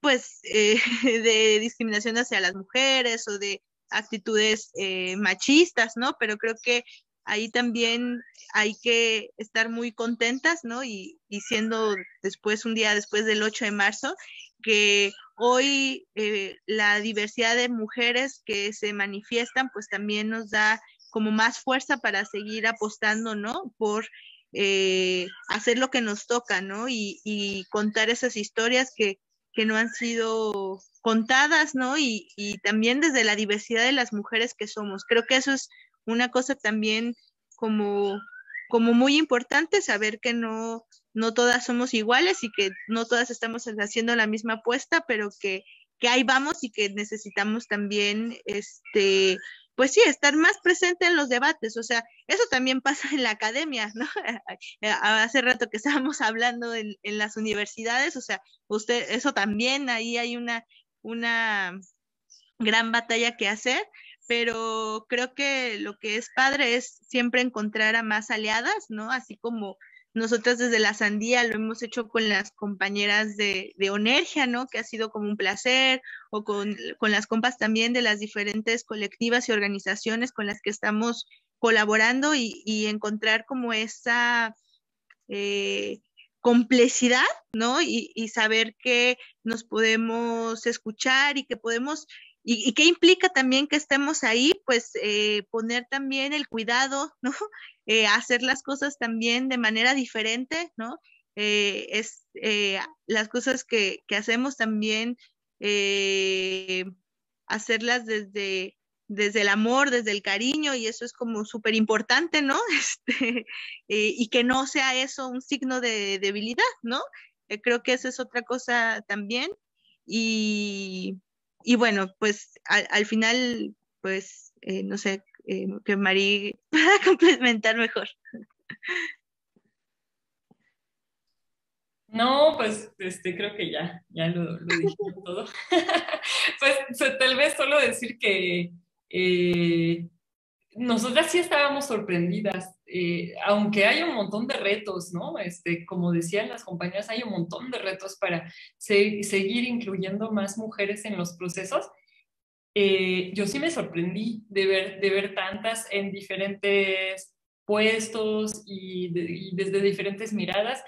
pues, [laughs] eh, de discriminación hacia las mujeres o de actitudes machistas, ¿no? Pero creo que ahí también hay que estar muy contentas, ¿no? Y, y siendo después, un día después del 8 de marzo, que hoy eh, la diversidad de mujeres que se manifiestan, pues también nos da como más fuerza para seguir apostando, ¿no? Por eh, hacer lo que nos toca, ¿no? Y, contar esas historias que, no han sido contadas, ¿no? Y, y, también desde la diversidad de las mujeres que somos. Creo que eso es una cosa también como, como muy importante, saber que no, no todas somos iguales y que no todas estamos haciendo la misma apuesta, pero que, que ahí vamos y que necesitamos también, este, pues sí, estar más presente en los debates. O sea, eso también [laughs] pasa en la academia, ¿no? [laughs] Hace rato que estábamos hablando en, en, las universidades, o sea, usted, eso también, ahí hay una, una gran batalla que hacer, pero creo que lo que es padre es siempre encontrar a más aliadas, ¿no? Así como nosotras desde la Sandía lo hemos hecho con las compañeras de, Onergia, ¿no? Que ha sido como un placer, o con, las compas también de las diferentes colectivas y organizaciones con las que estamos colaborando y, encontrar como esa eh, complejidad, ¿no? Y, saber que nos podemos escuchar y que podemos ¿Y, qué implica también que estemos ahí? Pues eh, poner también el cuidado, ¿no? [laughs] Eh, hacer las cosas también de manera diferente, ¿no? Eh, es las cosas que, que hacemos también, hacerlas desde, desde el amor, desde el cariño, y eso es como súper importante, ¿no? [laughs] Este, y que no sea eso un signo de debilidad, ¿no? creo que esa es otra cosa también. Y, y bueno, pues al, final, pues, eh, no sé, eh, que Marí [laughs] pueda complementar mejor. No, pues este, creo que ya, ya lo, lo dije todo. [laughs] pues tal vez solo decir que eh, nosotras sí estábamos sorprendidas, aunque hay un montón de retos, ¿no? Este, como decían las compañías, hay un montón de retos para seguir incluyendo más mujeres en los procesos. Eh, yo sí me sorprendí de ver, de ver tantas en diferentes puestos y, desde diferentes miradas,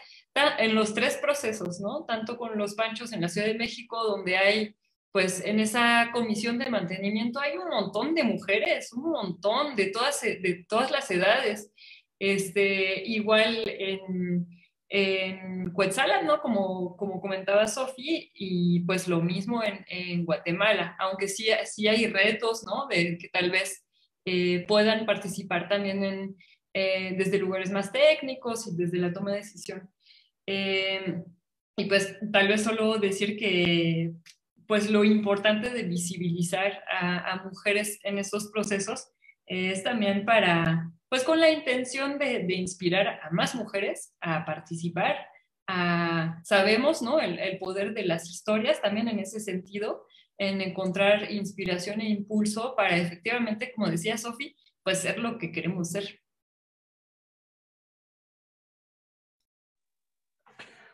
en los tres procesos, ¿no? Tanto con los panchos en la Ciudad de México, donde hay, pues en esa comisión de mantenimiento hay un montón de mujeres, un montón de todas, de todas las edades. Este, igual en, en Cuetzalan, ¿no? Como, como comentaba Sofi, y pues lo mismo en, en, Guatemala, aunque sí, sí hay retos, ¿no? De que tal vez eh, puedan participar también en, eh, desde lugares más técnicos y desde la toma de decisión. Eh, y pues tal vez solo decir que pues lo importante de visibilizar a, a mujeres en estos procesos es también para, pues con la intención de, inspirar a más mujeres a participar. sabemos, ¿no? El, poder de las historias también en ese sentido, en encontrar inspiración e impulso para efectivamente, como decía Sofi, pues ser lo que queremos ser.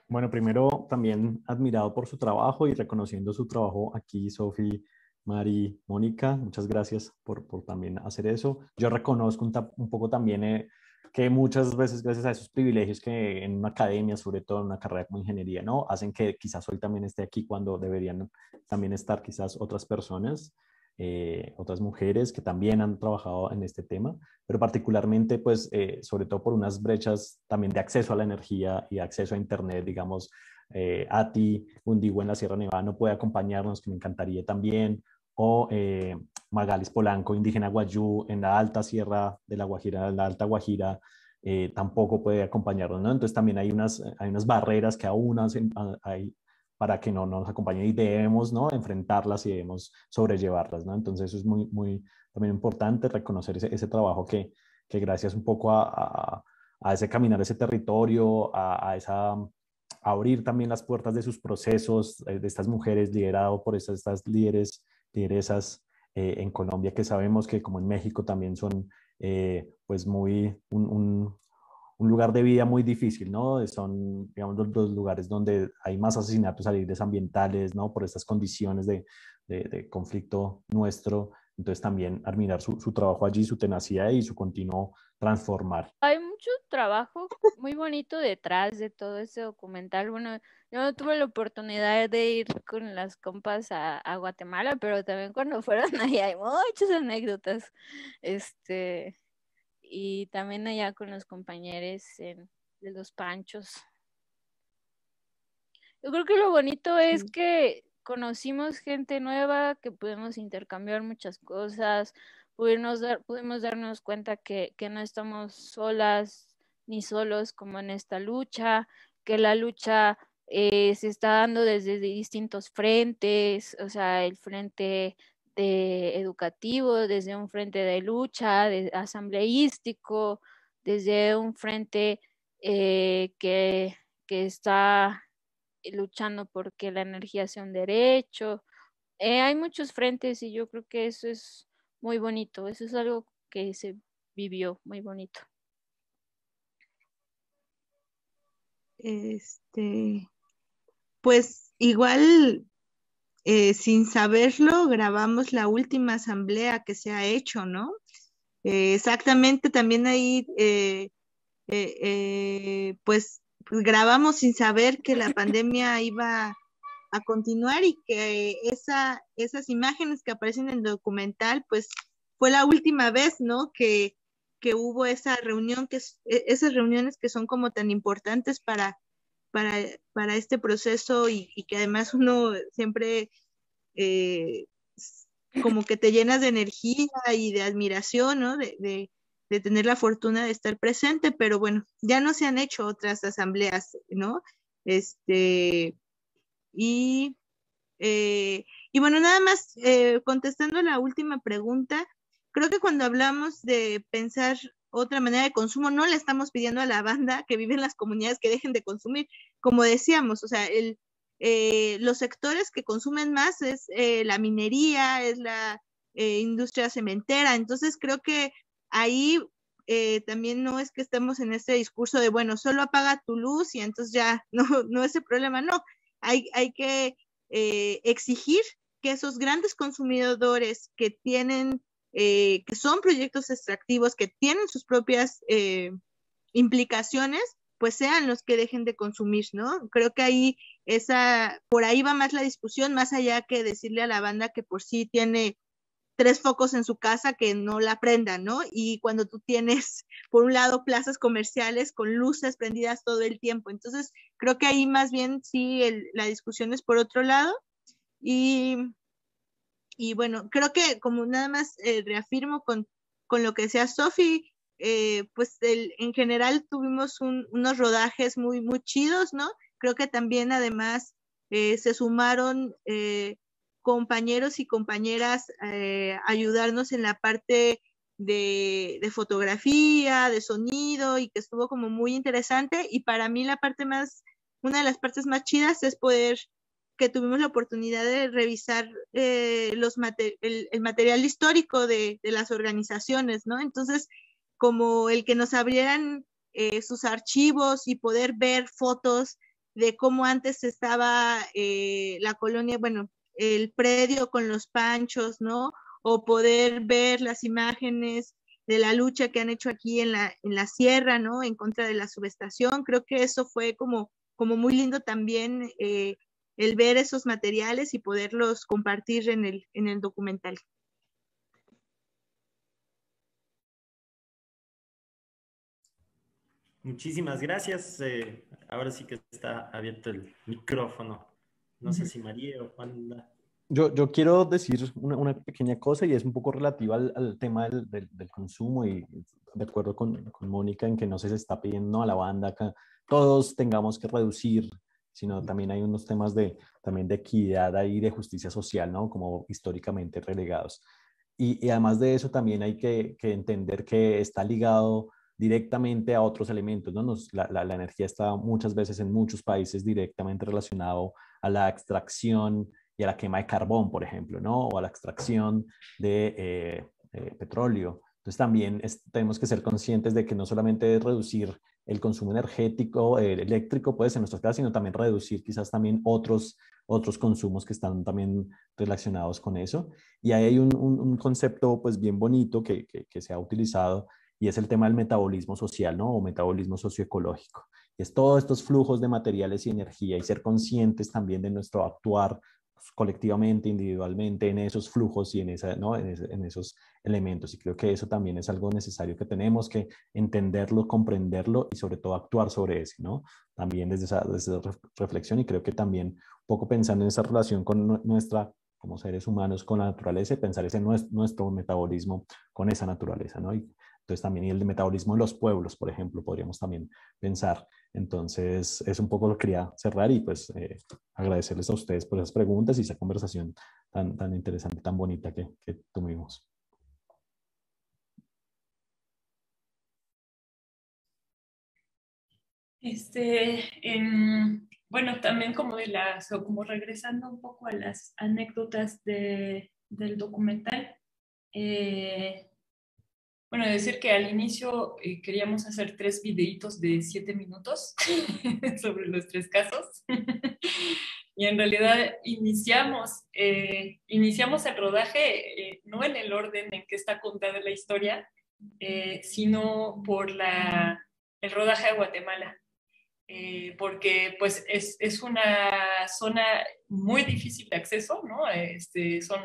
Bueno, primero también admirado por su trabajo y reconociendo su trabajo aquí, Sofi, Mari, Mónica, muchas gracias por, por, también hacer eso. Yo reconozco un, un poco también eh, que muchas veces gracias a esos privilegios que en una academia, sobre todo en una carrera como ingeniería, ¿no? Hacen que quizás hoy también esté aquí cuando deberían también estar quizás otras personas, eh, otras mujeres que también han trabajado en este tema, pero particularmente pues eh, sobre todo por unas brechas también de acceso a la energía y acceso a Internet, digamos, eh, Ati Undigo en la Sierra Nevada no puede acompañarnos, que me encantaría también, o eh, Magalis Polanco, indígena guayú, en la alta sierra de la Guajira, la alta Guajira, eh, tampoco puede acompañarnos, ¿no? Entonces también hay unas, hay unas barreras que aún hay para que no nos acompañen y debemos, ¿no? Enfrentarlas y debemos sobrellevarlas, ¿no? Entonces eso es muy, muy también importante reconocer ese, ese trabajo que, que gracias un poco a, a, ese caminar ese territorio, a, a esa abrir también las puertas de sus procesos, eh, de estas mujeres liderado por estas, estas líderes lideresas eh, en Colombia que sabemos que como en México también son eh, pues muy un, un, lugar de vida muy difícil, ¿no? Son, digamos, los, lugares donde hay más asesinatos a líderes ambientales, ¿no? Por estas condiciones de, de, conflicto nuestro. Entonces también admirar su, su, trabajo allí, su tenacidad y su continuo transformar. Hay mucho trabajo muy bonito detrás de todo ese documental. Bueno, yo no tuve la oportunidad de ir con las compas a, Guatemala, pero también cuando fueron [laughs] ahí hay muchas anécdotas. Este, y también allá con los compañeros de los panchos. Yo creo que lo bonito es que conocimos gente nueva, que pudimos intercambiar muchas cosas, pudimos, dar, pudimos darnos cuenta que, que no estamos solas ni solos como en esta lucha, que la lucha eh, se está dando desde distintos frentes, o sea, el frente educativo, desde un frente de lucha, asambleístico, desde un frente eh, que, que, está luchando porque la energía sea un derecho. Eh, hay muchos frentes y yo creo que eso es muy bonito, eso es algo que se vivió muy bonito. Este, pues igual, eh, sin saberlo, grabamos la última asamblea que se ha hecho, ¿no? Eh, exactamente, también ahí, eh, pues, grabamos sin saber que la pandemia iba a continuar y que esa, esas imágenes que aparecen en el documental, pues fue la última vez, ¿no? Que, que hubo esa reunión, que e, esas reuniones que son como tan importantes para, para, para este proceso y, que además uno siempre eh, como que te llenas de energía y de admiración, ¿no? De, de, de, tener la fortuna de estar presente, pero bueno, ya no se han hecho otras asambleas, ¿no? Este, y, eh, y bueno, nada más eh, contestando la última pregunta, creo que cuando hablamos de pensar otra manera de consumo, no le estamos pidiendo a la banda que vive en las comunidades que dejen de consumir. Como decíamos, o sea, el, eh, los sectores que consumen más es eh, la minería, es la eh, industria cementera. Entonces, creo que ahí eh, también no es que estemos en ese discurso de, bueno, solo apaga tu luz y entonces ya [laughs] no, no es el problema. No, hay, hay que exigir que esos grandes consumidores que tienen eh, que son proyectos extractivos, que tienen sus propias eh, implicaciones, pues sean los que dejen de consumir, ¿no? Creo que ahí esa, por ahí va más la discusión, más allá que decirle a la banda que por sí tiene tres focos en su casa que no la prendan, ¿no? Y cuando tú tienes, [laughs] por un lado, plazas comerciales con luces prendidas todo el tiempo. Entonces, creo que ahí más bien sí el, la discusión es por otro lado. Y y bueno, creo que como nada más eh, reafirmo con, con, lo que decía Sofi, eh, pues en general tuvimos un, unos rodajes muy, muy chidos, ¿no? Creo que también además eh, se sumaron compañeros y compañeras a ayudarnos en la parte de, de, fotografía, de sonido y que estuvo como muy interesante. Y para mí la parte más, una de las partes más chidas es poder que tuvimos la oportunidad de revisar eh, los mater el, el, material histórico de, de, las organizaciones, ¿no? Entonces, como el que nos abrieran eh, sus archivos y poder ver fotos de cómo antes estaba eh, la colonia, bueno, el predio con los panchos, ¿no? O poder ver las imágenes de la lucha que han hecho aquí en la, en la sierra, ¿no? En contra de la subestación. Creo que eso fue como, como muy lindo también eh, el ver esos materiales y poderlos compartir en el, en el documental. Muchísimas gracias. Eh, ahora sí que está abierto el micrófono. No sé si María o Juan. Yo, yo quiero decir una, una, pequeña cosa y es un poco relativa al, al tema del, del, del, consumo y de acuerdo con, con Mónica en que no se está pidiendo a la banda que todos tengamos que reducir sino también hay unos temas de, también de equidad ahí, de justicia social, ¿no? Como históricamente relegados. Y, y además de eso, también hay que, que, entender que está ligado directamente a otros elementos, ¿no? Nos, la, la, la, energía está muchas veces en muchos países directamente relacionado a la extracción y a la quema de carbón, por ejemplo, ¿no? O a la extracción de eh, eh, petróleo. Entonces también es, tenemos que ser conscientes de que no solamente es reducir el consumo energético, el eléctrico, puede ser en nuestras casas, sino también reducir quizás también otros, otros consumos que están también relacionados con eso. Y ahí hay un, un, un concepto pues bien bonito que, que, que, se ha utilizado y es el tema del metabolismo social, ¿no? O metabolismo socioecológico. Y es todos estos flujos de materiales y energía y ser conscientes también de nuestro actuar colectivamente, individualmente, en esos flujos y en, esa, ¿no? en, esos elementos. Y creo que eso también es algo necesario que tenemos que entenderlo, comprenderlo y sobre todo actuar sobre eso, ¿no? También desde esa, esa reflexión y creo que también un poco pensando en esa relación con nuestra como seres humanos con la naturaleza y pensar ese nuestro, metabolismo con esa naturaleza, ¿no? Y entonces también el metabolismo de los pueblos, por ejemplo, podríamos también pensar. Entonces es un poco lo que quería cerrar y pues eh, agradecerles a ustedes por esas preguntas y esa conversación tan, tan interesante, tan bonita que, que tuvimos. Este, eh, bueno, también como de las, o como regresando un poco a las anécdotas de, del documental, eh, bueno, decir que al inicio eh, queríamos hacer tres videitos de siete minutos [laughs] sobre los tres casos. [laughs] y en realidad iniciamos, eh, iniciamos el rodaje eh, no en el orden en que está contada la historia, eh, sino por la, el rodaje de Guatemala. eh, porque pues es, es, una zona muy difícil de acceso, ¿no? Este, son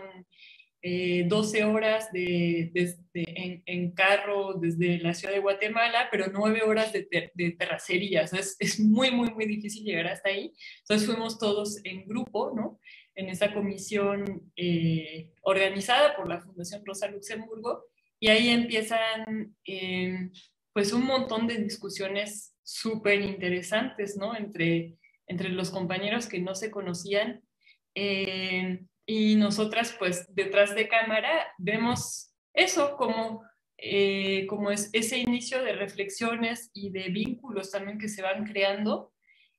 12 eh, horas de, en, en, carro desde la ciudad de Guatemala, pero 9 horas de, de terracería, es, es, muy, muy, muy difícil llegar hasta ahí. Entonces fuimos todos en grupo, ¿no? En esa comisión eh, organizada por la Fundación Rosa Luxemburgo, y ahí empiezan pues un montón de discusiones súper interesantes, ¿no? Entre, entre los compañeros que no se conocían. Eh, y nosotras, pues, detrás de cámara, vemos eso como, eh, como es ese inicio de reflexiones y de vínculos también que se van creando.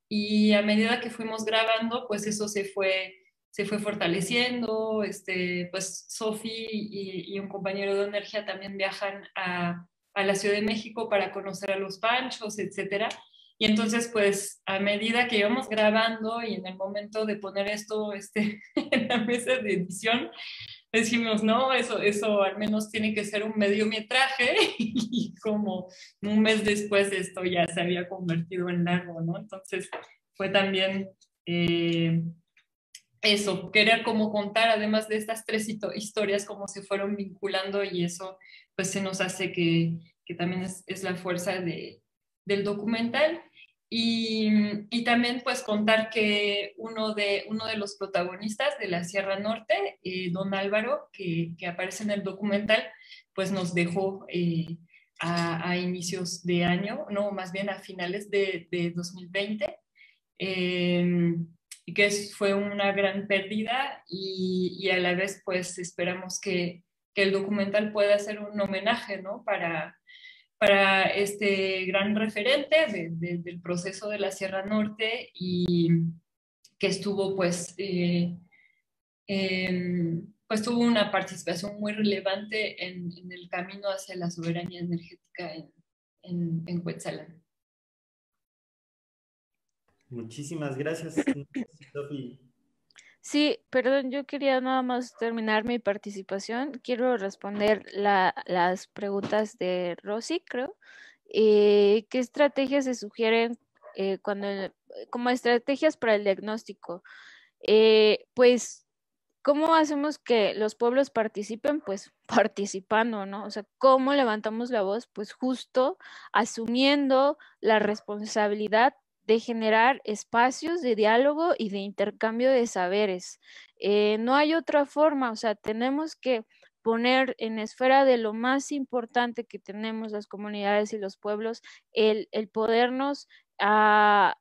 Y a medida que fuimos grabando, pues eso se fue, se fue fortaleciendo. Este, pues Sofi y, y un compañero de energía también viajan a, a la Ciudad de México para conocer a los panchos, etcétera. Y entonces, pues, a medida que íbamos grabando y en el momento de poner esto este, [laughs] en la mesa de edición, decimos, no, eso, eso al menos tiene que ser un mediometraje [laughs] y como un mes después esto ya se había convertido en largo, ¿no? Entonces, fue también eh, eso, querer como contar, además de estas tres historias, cómo se fueron vinculando y eso pues se nos hace que, que también es, es, la fuerza de, del documental. Y, y, también pues contar que uno de, uno de los protagonistas de la Sierra Norte, eh, don Álvaro, que, que, aparece en el documental, pues nos dejó eh, a, inicios de año, no, más bien a finales de, de 2020. Eh, que fue una gran pérdida y, y, a la vez pues esperamos que, que el documental pueda ser un homenaje ¿no? para, para este gran referente del proceso de la Sierra Norte y que estuvo pues, eh, pues tuvo una participación muy relevante en, el camino hacia la soberanía energética en, en, en Muchísimas gracias, Sofi. Sí, perdón, yo quería nada más terminar mi participación. Quiero responder las preguntas de Rosy, creo. Eh, ¿Qué estrategias se sugieren eh, cuando, como estrategias para el diagnóstico? Eh, pues, ¿cómo hacemos que los pueblos participen? Pues [laughs] participando, ¿no? O sea, ¿cómo levantamos la voz? Pues justo asumiendo la responsabilidad de generar espacios de diálogo y de intercambio de saberes. Eh, no hay otra forma, o sea, tenemos que poner en esfera de lo más importante que tenemos las comunidades y los pueblos, el, el podernos a,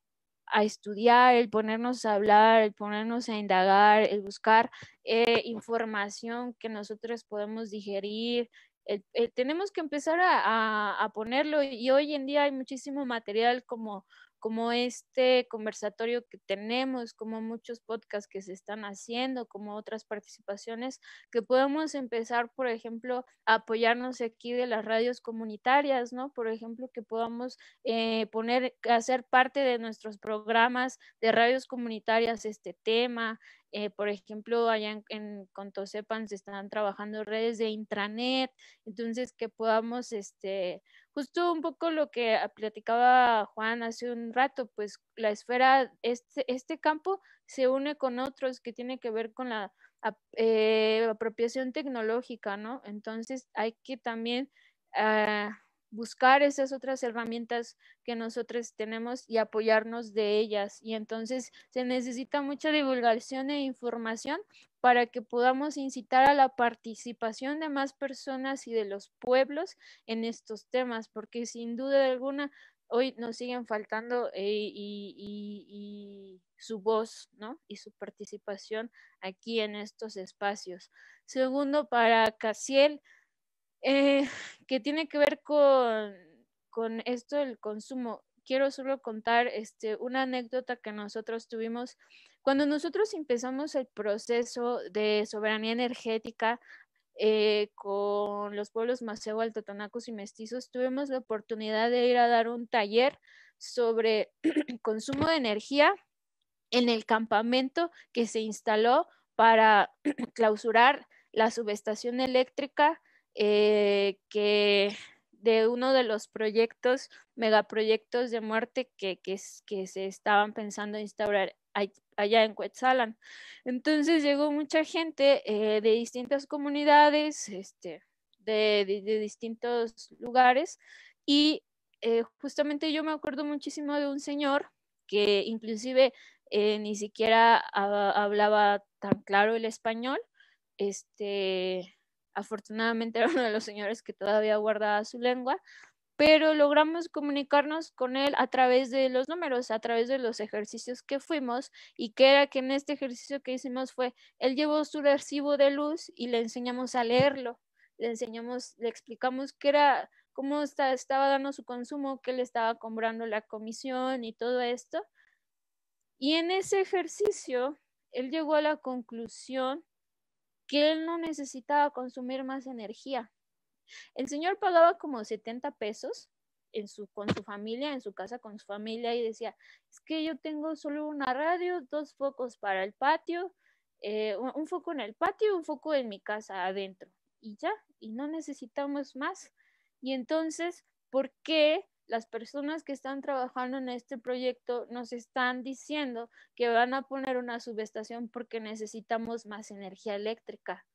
a, estudiar, el ponernos a hablar, el ponernos a indagar, el buscar eh, información que nosotros podemos digerir. tenemos que empezar a, a, a ponerlo y hoy en día hay muchísimo material como como este conversatorio que tenemos, como muchos podcasts que se están haciendo, como otras participaciones, que podemos empezar, por ejemplo, a apoyarnos aquí de las radios comunitarias, ¿no? Por ejemplo, que podamos eh, poner, hacer parte de nuestros programas de radios comunitarias este tema, eh, por ejemplo, allá en, en Contosepan se están trabajando redes de intranet, entonces que podamos, este, justo un poco lo que platicaba Juan hace un rato, pues la esfera, este, este campo se une con otros que tiene que ver con la eh, apropiación tecnológica, ¿no? Entonces hay que también... Ah, buscar esas otras herramientas que nosotros tenemos y apoyarnos de ellas. Y entonces se necesita mucha divulgación e información para que podamos incitar a la participación de más personas y de los pueblos en estos temas, porque sin duda alguna hoy nos siguen faltando eh, y, y, y, su voz, ¿no? Y su participación aquí en estos espacios. Segundo, para Casiel, eh, que tiene que ver con, con esto del consumo. Quiero solo contar este, una anécdota que nosotros tuvimos cuando nosotros empezamos el proceso de soberanía energética eh, con los pueblos Maceo, Altotonacos y Mestizos, tuvimos la oportunidad de ir a dar un taller sobre [clears throat] consumo de energía en el campamento que se instaló para [clears throat] clausurar la subestación eléctrica eh, que de uno de los proyectos, megaproyectos de muerte que, que, se estaban pensando instaurar allá en Cuetzalan. Entonces llegó mucha gente eh, de distintas comunidades, este, de, de, distintos lugares y eh, justamente yo me acuerdo muchísimo de un señor que inclusive ni siquiera hablaba tan claro el español. Este, afortunadamente [laughs] era uno de los señores que todavía guardaba su lengua, pero logramos comunicarnos con él a través de los números, a través de los ejercicios que fuimos y que era que en este ejercicio que hicimos fue, él llevó su recibo de luz y le enseñamos a leerlo, le enseñamos, le explicamos qué era, cómo estaba dando su consumo, qué le estaba comprando la comisión y todo esto. Y en ese ejercicio, él llegó a la conclusión que él no necesitaba consumir más energía. El señor pagaba como 70 pesos su, con su familia, en su casa con su familia, y decía, es que yo tengo solo una radio, dos focos para el patio, eh, un foco en el patio un foco en mi casa adentro. Y ya, y no necesitamos más. Y entonces, ¿por qué las personas que están trabajando en este proyecto nos están diciendo que van a poner una subestación porque necesitamos más energía eléctrica.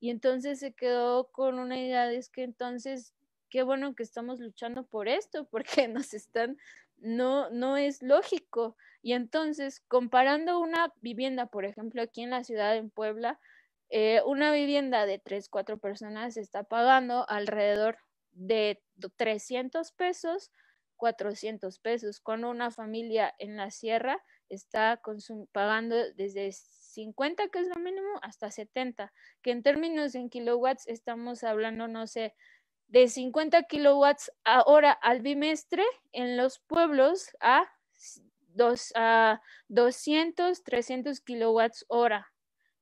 Y entonces se quedó con una idea de es que entonces, qué bueno que estamos luchando por esto, porque [laughs] nos están, no, no es lógico. Y entonces, comparando una vivienda, por ejemplo, aquí en la ciudad de Puebla, eh, una vivienda de tres, cuatro personas está pagando alrededor de 300 pesos, 400 pesos, cuando una familia en la sierra está pagando desde 50, que es lo mínimo, hasta 70, que en términos en kilowatts estamos hablando, no sé, de 50 kilowatts a hora al bimestre en los pueblos a, dos, a 200, 300 kilowatts hora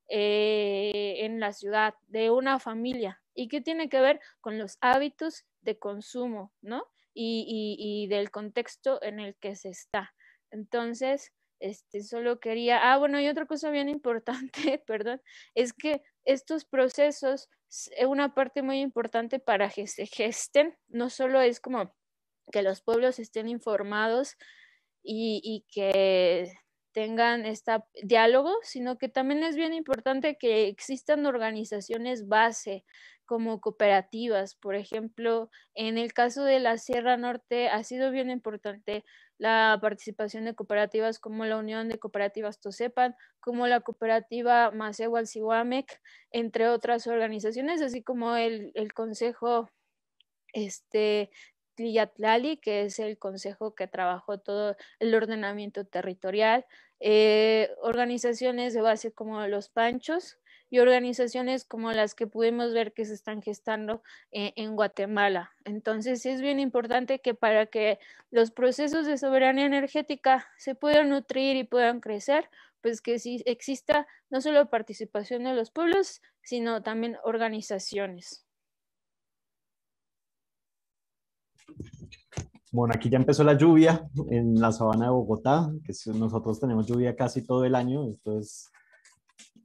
eh, en la ciudad de una familia. Y qué tiene que ver con los hábitos de consumo, ¿no? Y, del contexto en el que se está. Entonces, este, solo quería, ah, bueno, y otra cosa bien importante, [laughs] perdón, es que estos procesos, una parte muy importante para que se gesten, no solo es como que los pueblos estén informados y, y que tengan este diálogo, sino que también es bien importante que existan organizaciones base como cooperativas. Por ejemplo, en el caso de la Sierra Norte ha sido bien importante la participación de cooperativas como la Unión de Cooperativas Tosepan, como la cooperativa Siwamec, entre otras organizaciones, así como el, el Consejo este, que es el consejo que trabajó todo el ordenamiento territorial, eh, organizaciones de base como los Panchos y organizaciones como las que pudimos ver que se están gestando eh, en Guatemala. Entonces, es bien importante que para que los procesos de soberanía energética se puedan nutrir y puedan crecer, pues que sí exista no solo participación de los pueblos, sino también organizaciones. Bueno, aquí ya empezó la lluvia en la sabana de Bogotá, que nosotros tenemos lluvia casi todo el año, entonces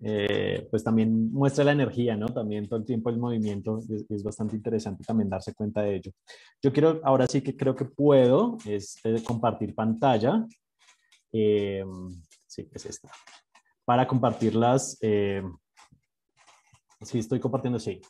eh, pues también muestra la energía, ¿no? También todo el tiempo el movimiento, es, bastante interesante también darse cuenta de ello. Yo quiero, ahora sí que creo que puedo, es eh, compartir pantalla. Eh, sí, es esta. Para compartirlas, sí, estoy compartiendo, sí.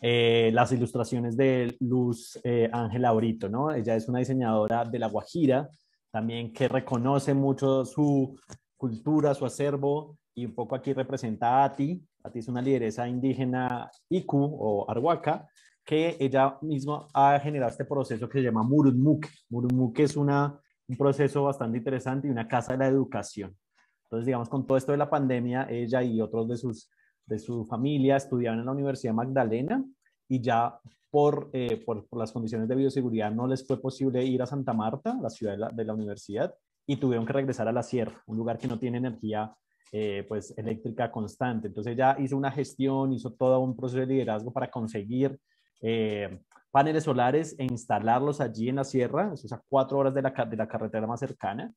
Eh, las ilustraciones de Luz eh, Ángela Brito, ¿no? Ella es una diseñadora de La Guajira, también que reconoce mucho su cultura, su acervo, y un poco aquí representa a Ti. Ati es una lideresa indígena Iku o Arhuaca, que ella misma ha generado este proceso que se llama Murunmuke. Murunmuke es una, un proceso bastante interesante y una casa de la educación. Entonces, digamos, con todo esto de la pandemia, ella y otros de sus de su familia estudiaban en la Universidad Magdalena y ya por, eh, por, las condiciones de bioseguridad no les fue posible ir a Santa Marta, la ciudad de la, universidad, y tuvieron que regresar a la sierra, un lugar que no tiene energía eh, pues eléctrica constante. Entonces ya hizo una gestión, hizo todo un proceso de liderazgo para conseguir eh, paneles solares e instalarlos allí en la sierra, eso es a cuatro horas de la, de la carretera más cercana.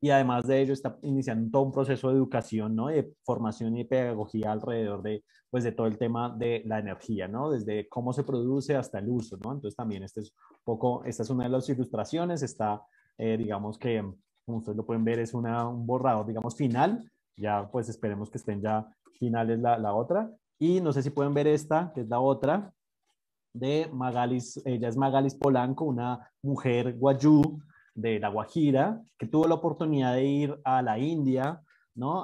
Y además de ello está iniciando todo un proceso de educación, ¿no? de formación y pedagogía alrededor de, pues, de todo el tema de la energía, ¿no? desde cómo se produce hasta el uso. ¿no? Entonces también este es poco, esta es una de las ilustraciones, está, eh, digamos que, como ustedes lo pueden ver, es una, un borrador, digamos, final. Ya pues esperemos que estén ya finales la, otra. Y no sé si pueden ver esta, que es la otra, de Magalis, ella es Magalis Polanco, una mujer guayú de La Guajira, que tuvo la oportunidad de ir a la India, ¿no?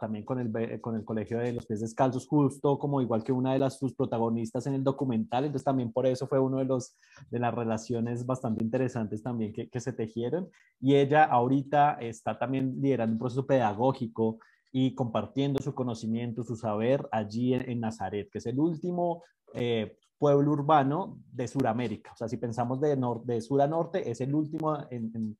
también con el, con el Colegio de los Pies Descalzos, justo como igual que una de las sus protagonistas en el documental, entonces también por eso fue uno de, los, de las relaciones bastante interesantes también que, que se tejieron. Y ella ahorita está también liderando un proceso pedagógico y compartiendo su conocimiento, su saber allí en, Nazaret, que es el último eh, pueblo urbano de Sudamérica. O sea, si pensamos de, de sur a norte, es el último en,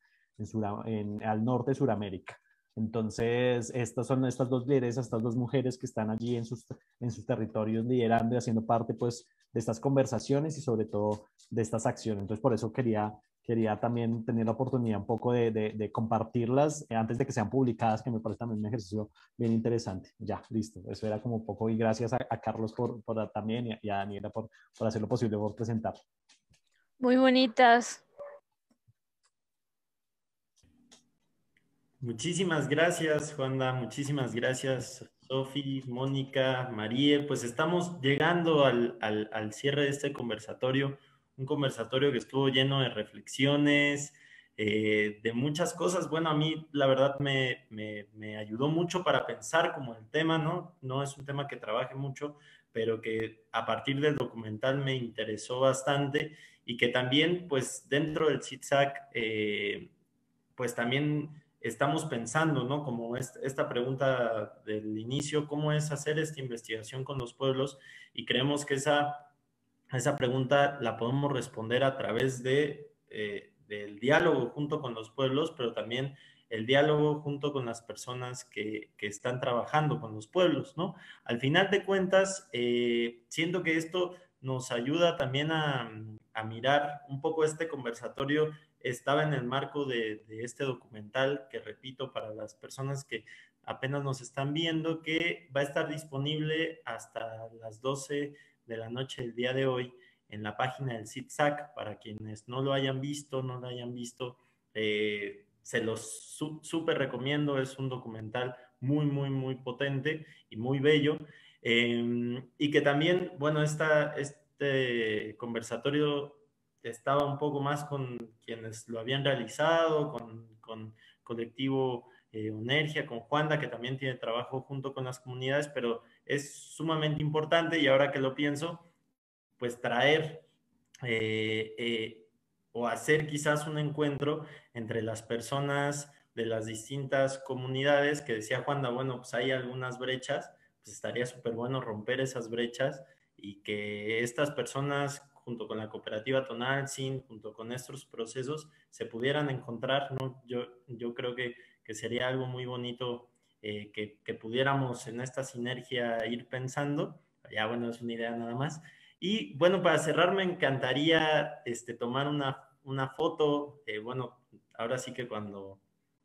en, al norte de Sudamérica. Entonces, estas son estas dos líderes, estas dos mujeres que están allí en sus, en sus territorios liderando y haciendo parte pues de estas conversaciones y sobre todo de estas acciones. Entonces, por eso quería quería también tener la oportunidad un poco de, de, compartirlas eh, antes de que sean publicadas, que me parece también un ejercicio bien interesante. Ya, listo. Eso era como un poco y gracias a, Carlos por, por, también y a, Daniela por, por hacer lo posible por presentar. Muy bonitas. Muchísimas gracias, Juanda. Muchísimas gracias, Sofi, Mónica, María. Pues estamos llegando al, al, al cierre de este conversatorio un conversatorio que estuvo lleno de reflexiones, eh, de muchas cosas. Bueno, a mí la verdad me, me, ayudó mucho para pensar como el tema, ¿no? No es un tema que trabaje mucho, pero que a partir del documental me interesó bastante y que también, pues dentro del ZigZag, eh, pues también estamos pensando, ¿no? Como esta pregunta del inicio, ¿cómo es hacer esta investigación con los pueblos? Y creemos que esa esa pregunta la podemos responder a través de, eh, del diálogo junto con los pueblos, pero también el diálogo junto con las personas que, están trabajando con los pueblos, ¿no? Al final de cuentas, eh, siento que esto nos ayuda también a, mirar un poco este conversatorio. Estaba en el marco de, este documental que, repito, para las personas que apenas nos están viendo, que va a estar disponible hasta las 12 de la noche del día de hoy en la página del ZigZag. Para quienes no lo hayan visto, no lo hayan visto, eh, se los súper recomiendo. Es un documental muy, muy, muy potente y muy bello. Em, y que también, bueno, esta, este conversatorio estaba un poco más con quienes lo habían realizado, con, con colectivo eh, Unergia, con Juanda, que también tiene trabajo junto con las comunidades, pero es sumamente importante y ahora que lo pienso, pues traer eh, eh, o hacer quizás un encuentro entre las personas de las distintas comunidades, que decía Juanda, bueno, pues hay algunas brechas, pues estaría súper bueno romper esas brechas y que estas personas junto con la cooperativa Tonaltzin, junto con estos procesos, se pudieran encontrar, ¿no? Yo, yo creo que, que sería algo muy bonito eh, que, pudiéramos en esta sinergia ir pensando. Ya, bueno, es una idea nada más. Y bueno, para cerrar, me encantaría este, tomar una, una foto. Eh, bueno, ahora sí que cuando,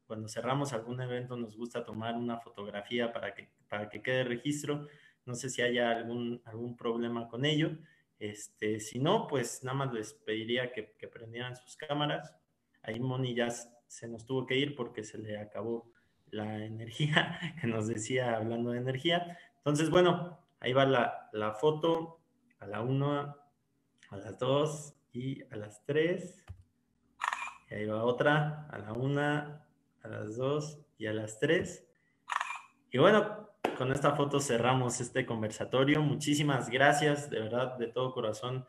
cuando cerramos algún evento nos gusta tomar una fotografía para que, para que quede registro. No sé si haya algún, algún problema con ello. Este, si no, pues nada más les pediría que, prendieran sus cámaras. Ahí Moni ya se nos tuvo que ir porque se le acabó la [laughs] energía que nos decía hablando de energía. Entonces, bueno, ahí va la, la foto a la 1, a las 2 y a las 3. Y ahí va otra a la 1, a las 2 y a las 3. Y bueno, con esta foto cerramos este conversatorio. Muchísimas gracias, de verdad, de todo corazón.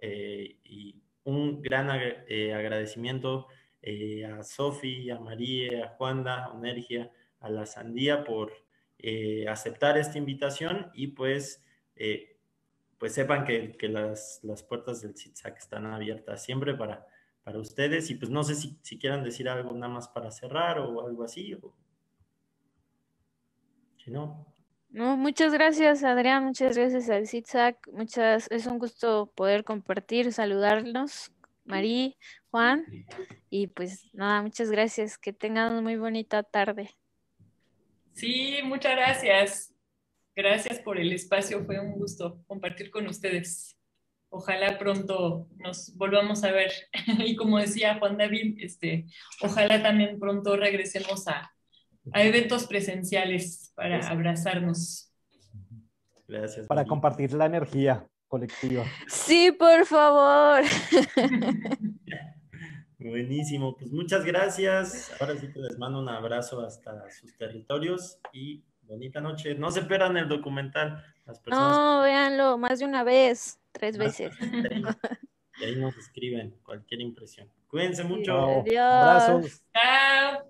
Eh, y un gran eh, agradecimiento eh, a Sofi, a María, a Juanda, a Energia, a la Sandía por aceptar esta invitación y pues, pues sepan que, las, puertas del ZigZag están abiertas siempre para, para ustedes y pues no sé si, si quieran decir algo nada más para cerrar o algo así. Si no, No, muchas gracias, Adrián. Muchas gracias al ZigZag. Muchas, es un gusto poder compartir, saludarnos, Marí, Juan. Y pues nada, muchas gracias. Que tengan una muy bonita tarde. Sí, muchas gracias. Gracias por el espacio. Fue un gusto compartir con ustedes. Ojalá pronto nos volvamos a ver. [laughs] Y como decía Juan David, este, ojalá también pronto regresemos a, a eventos presenciales para abrazarnos. Gracias. Para compartir la energía colectiva. Sí, por favor. [laughs] Buenísimo, pues muchas gracias. Ahora sí que les mando un abrazo hasta sus territorios y bonita noche. No se pierdan el documental. Las personas No, véanlo más de una vez, tres más veces. y ahí nos escriben cualquier impresión. Cuídense mucho. Adiós. Abrazos. Chao.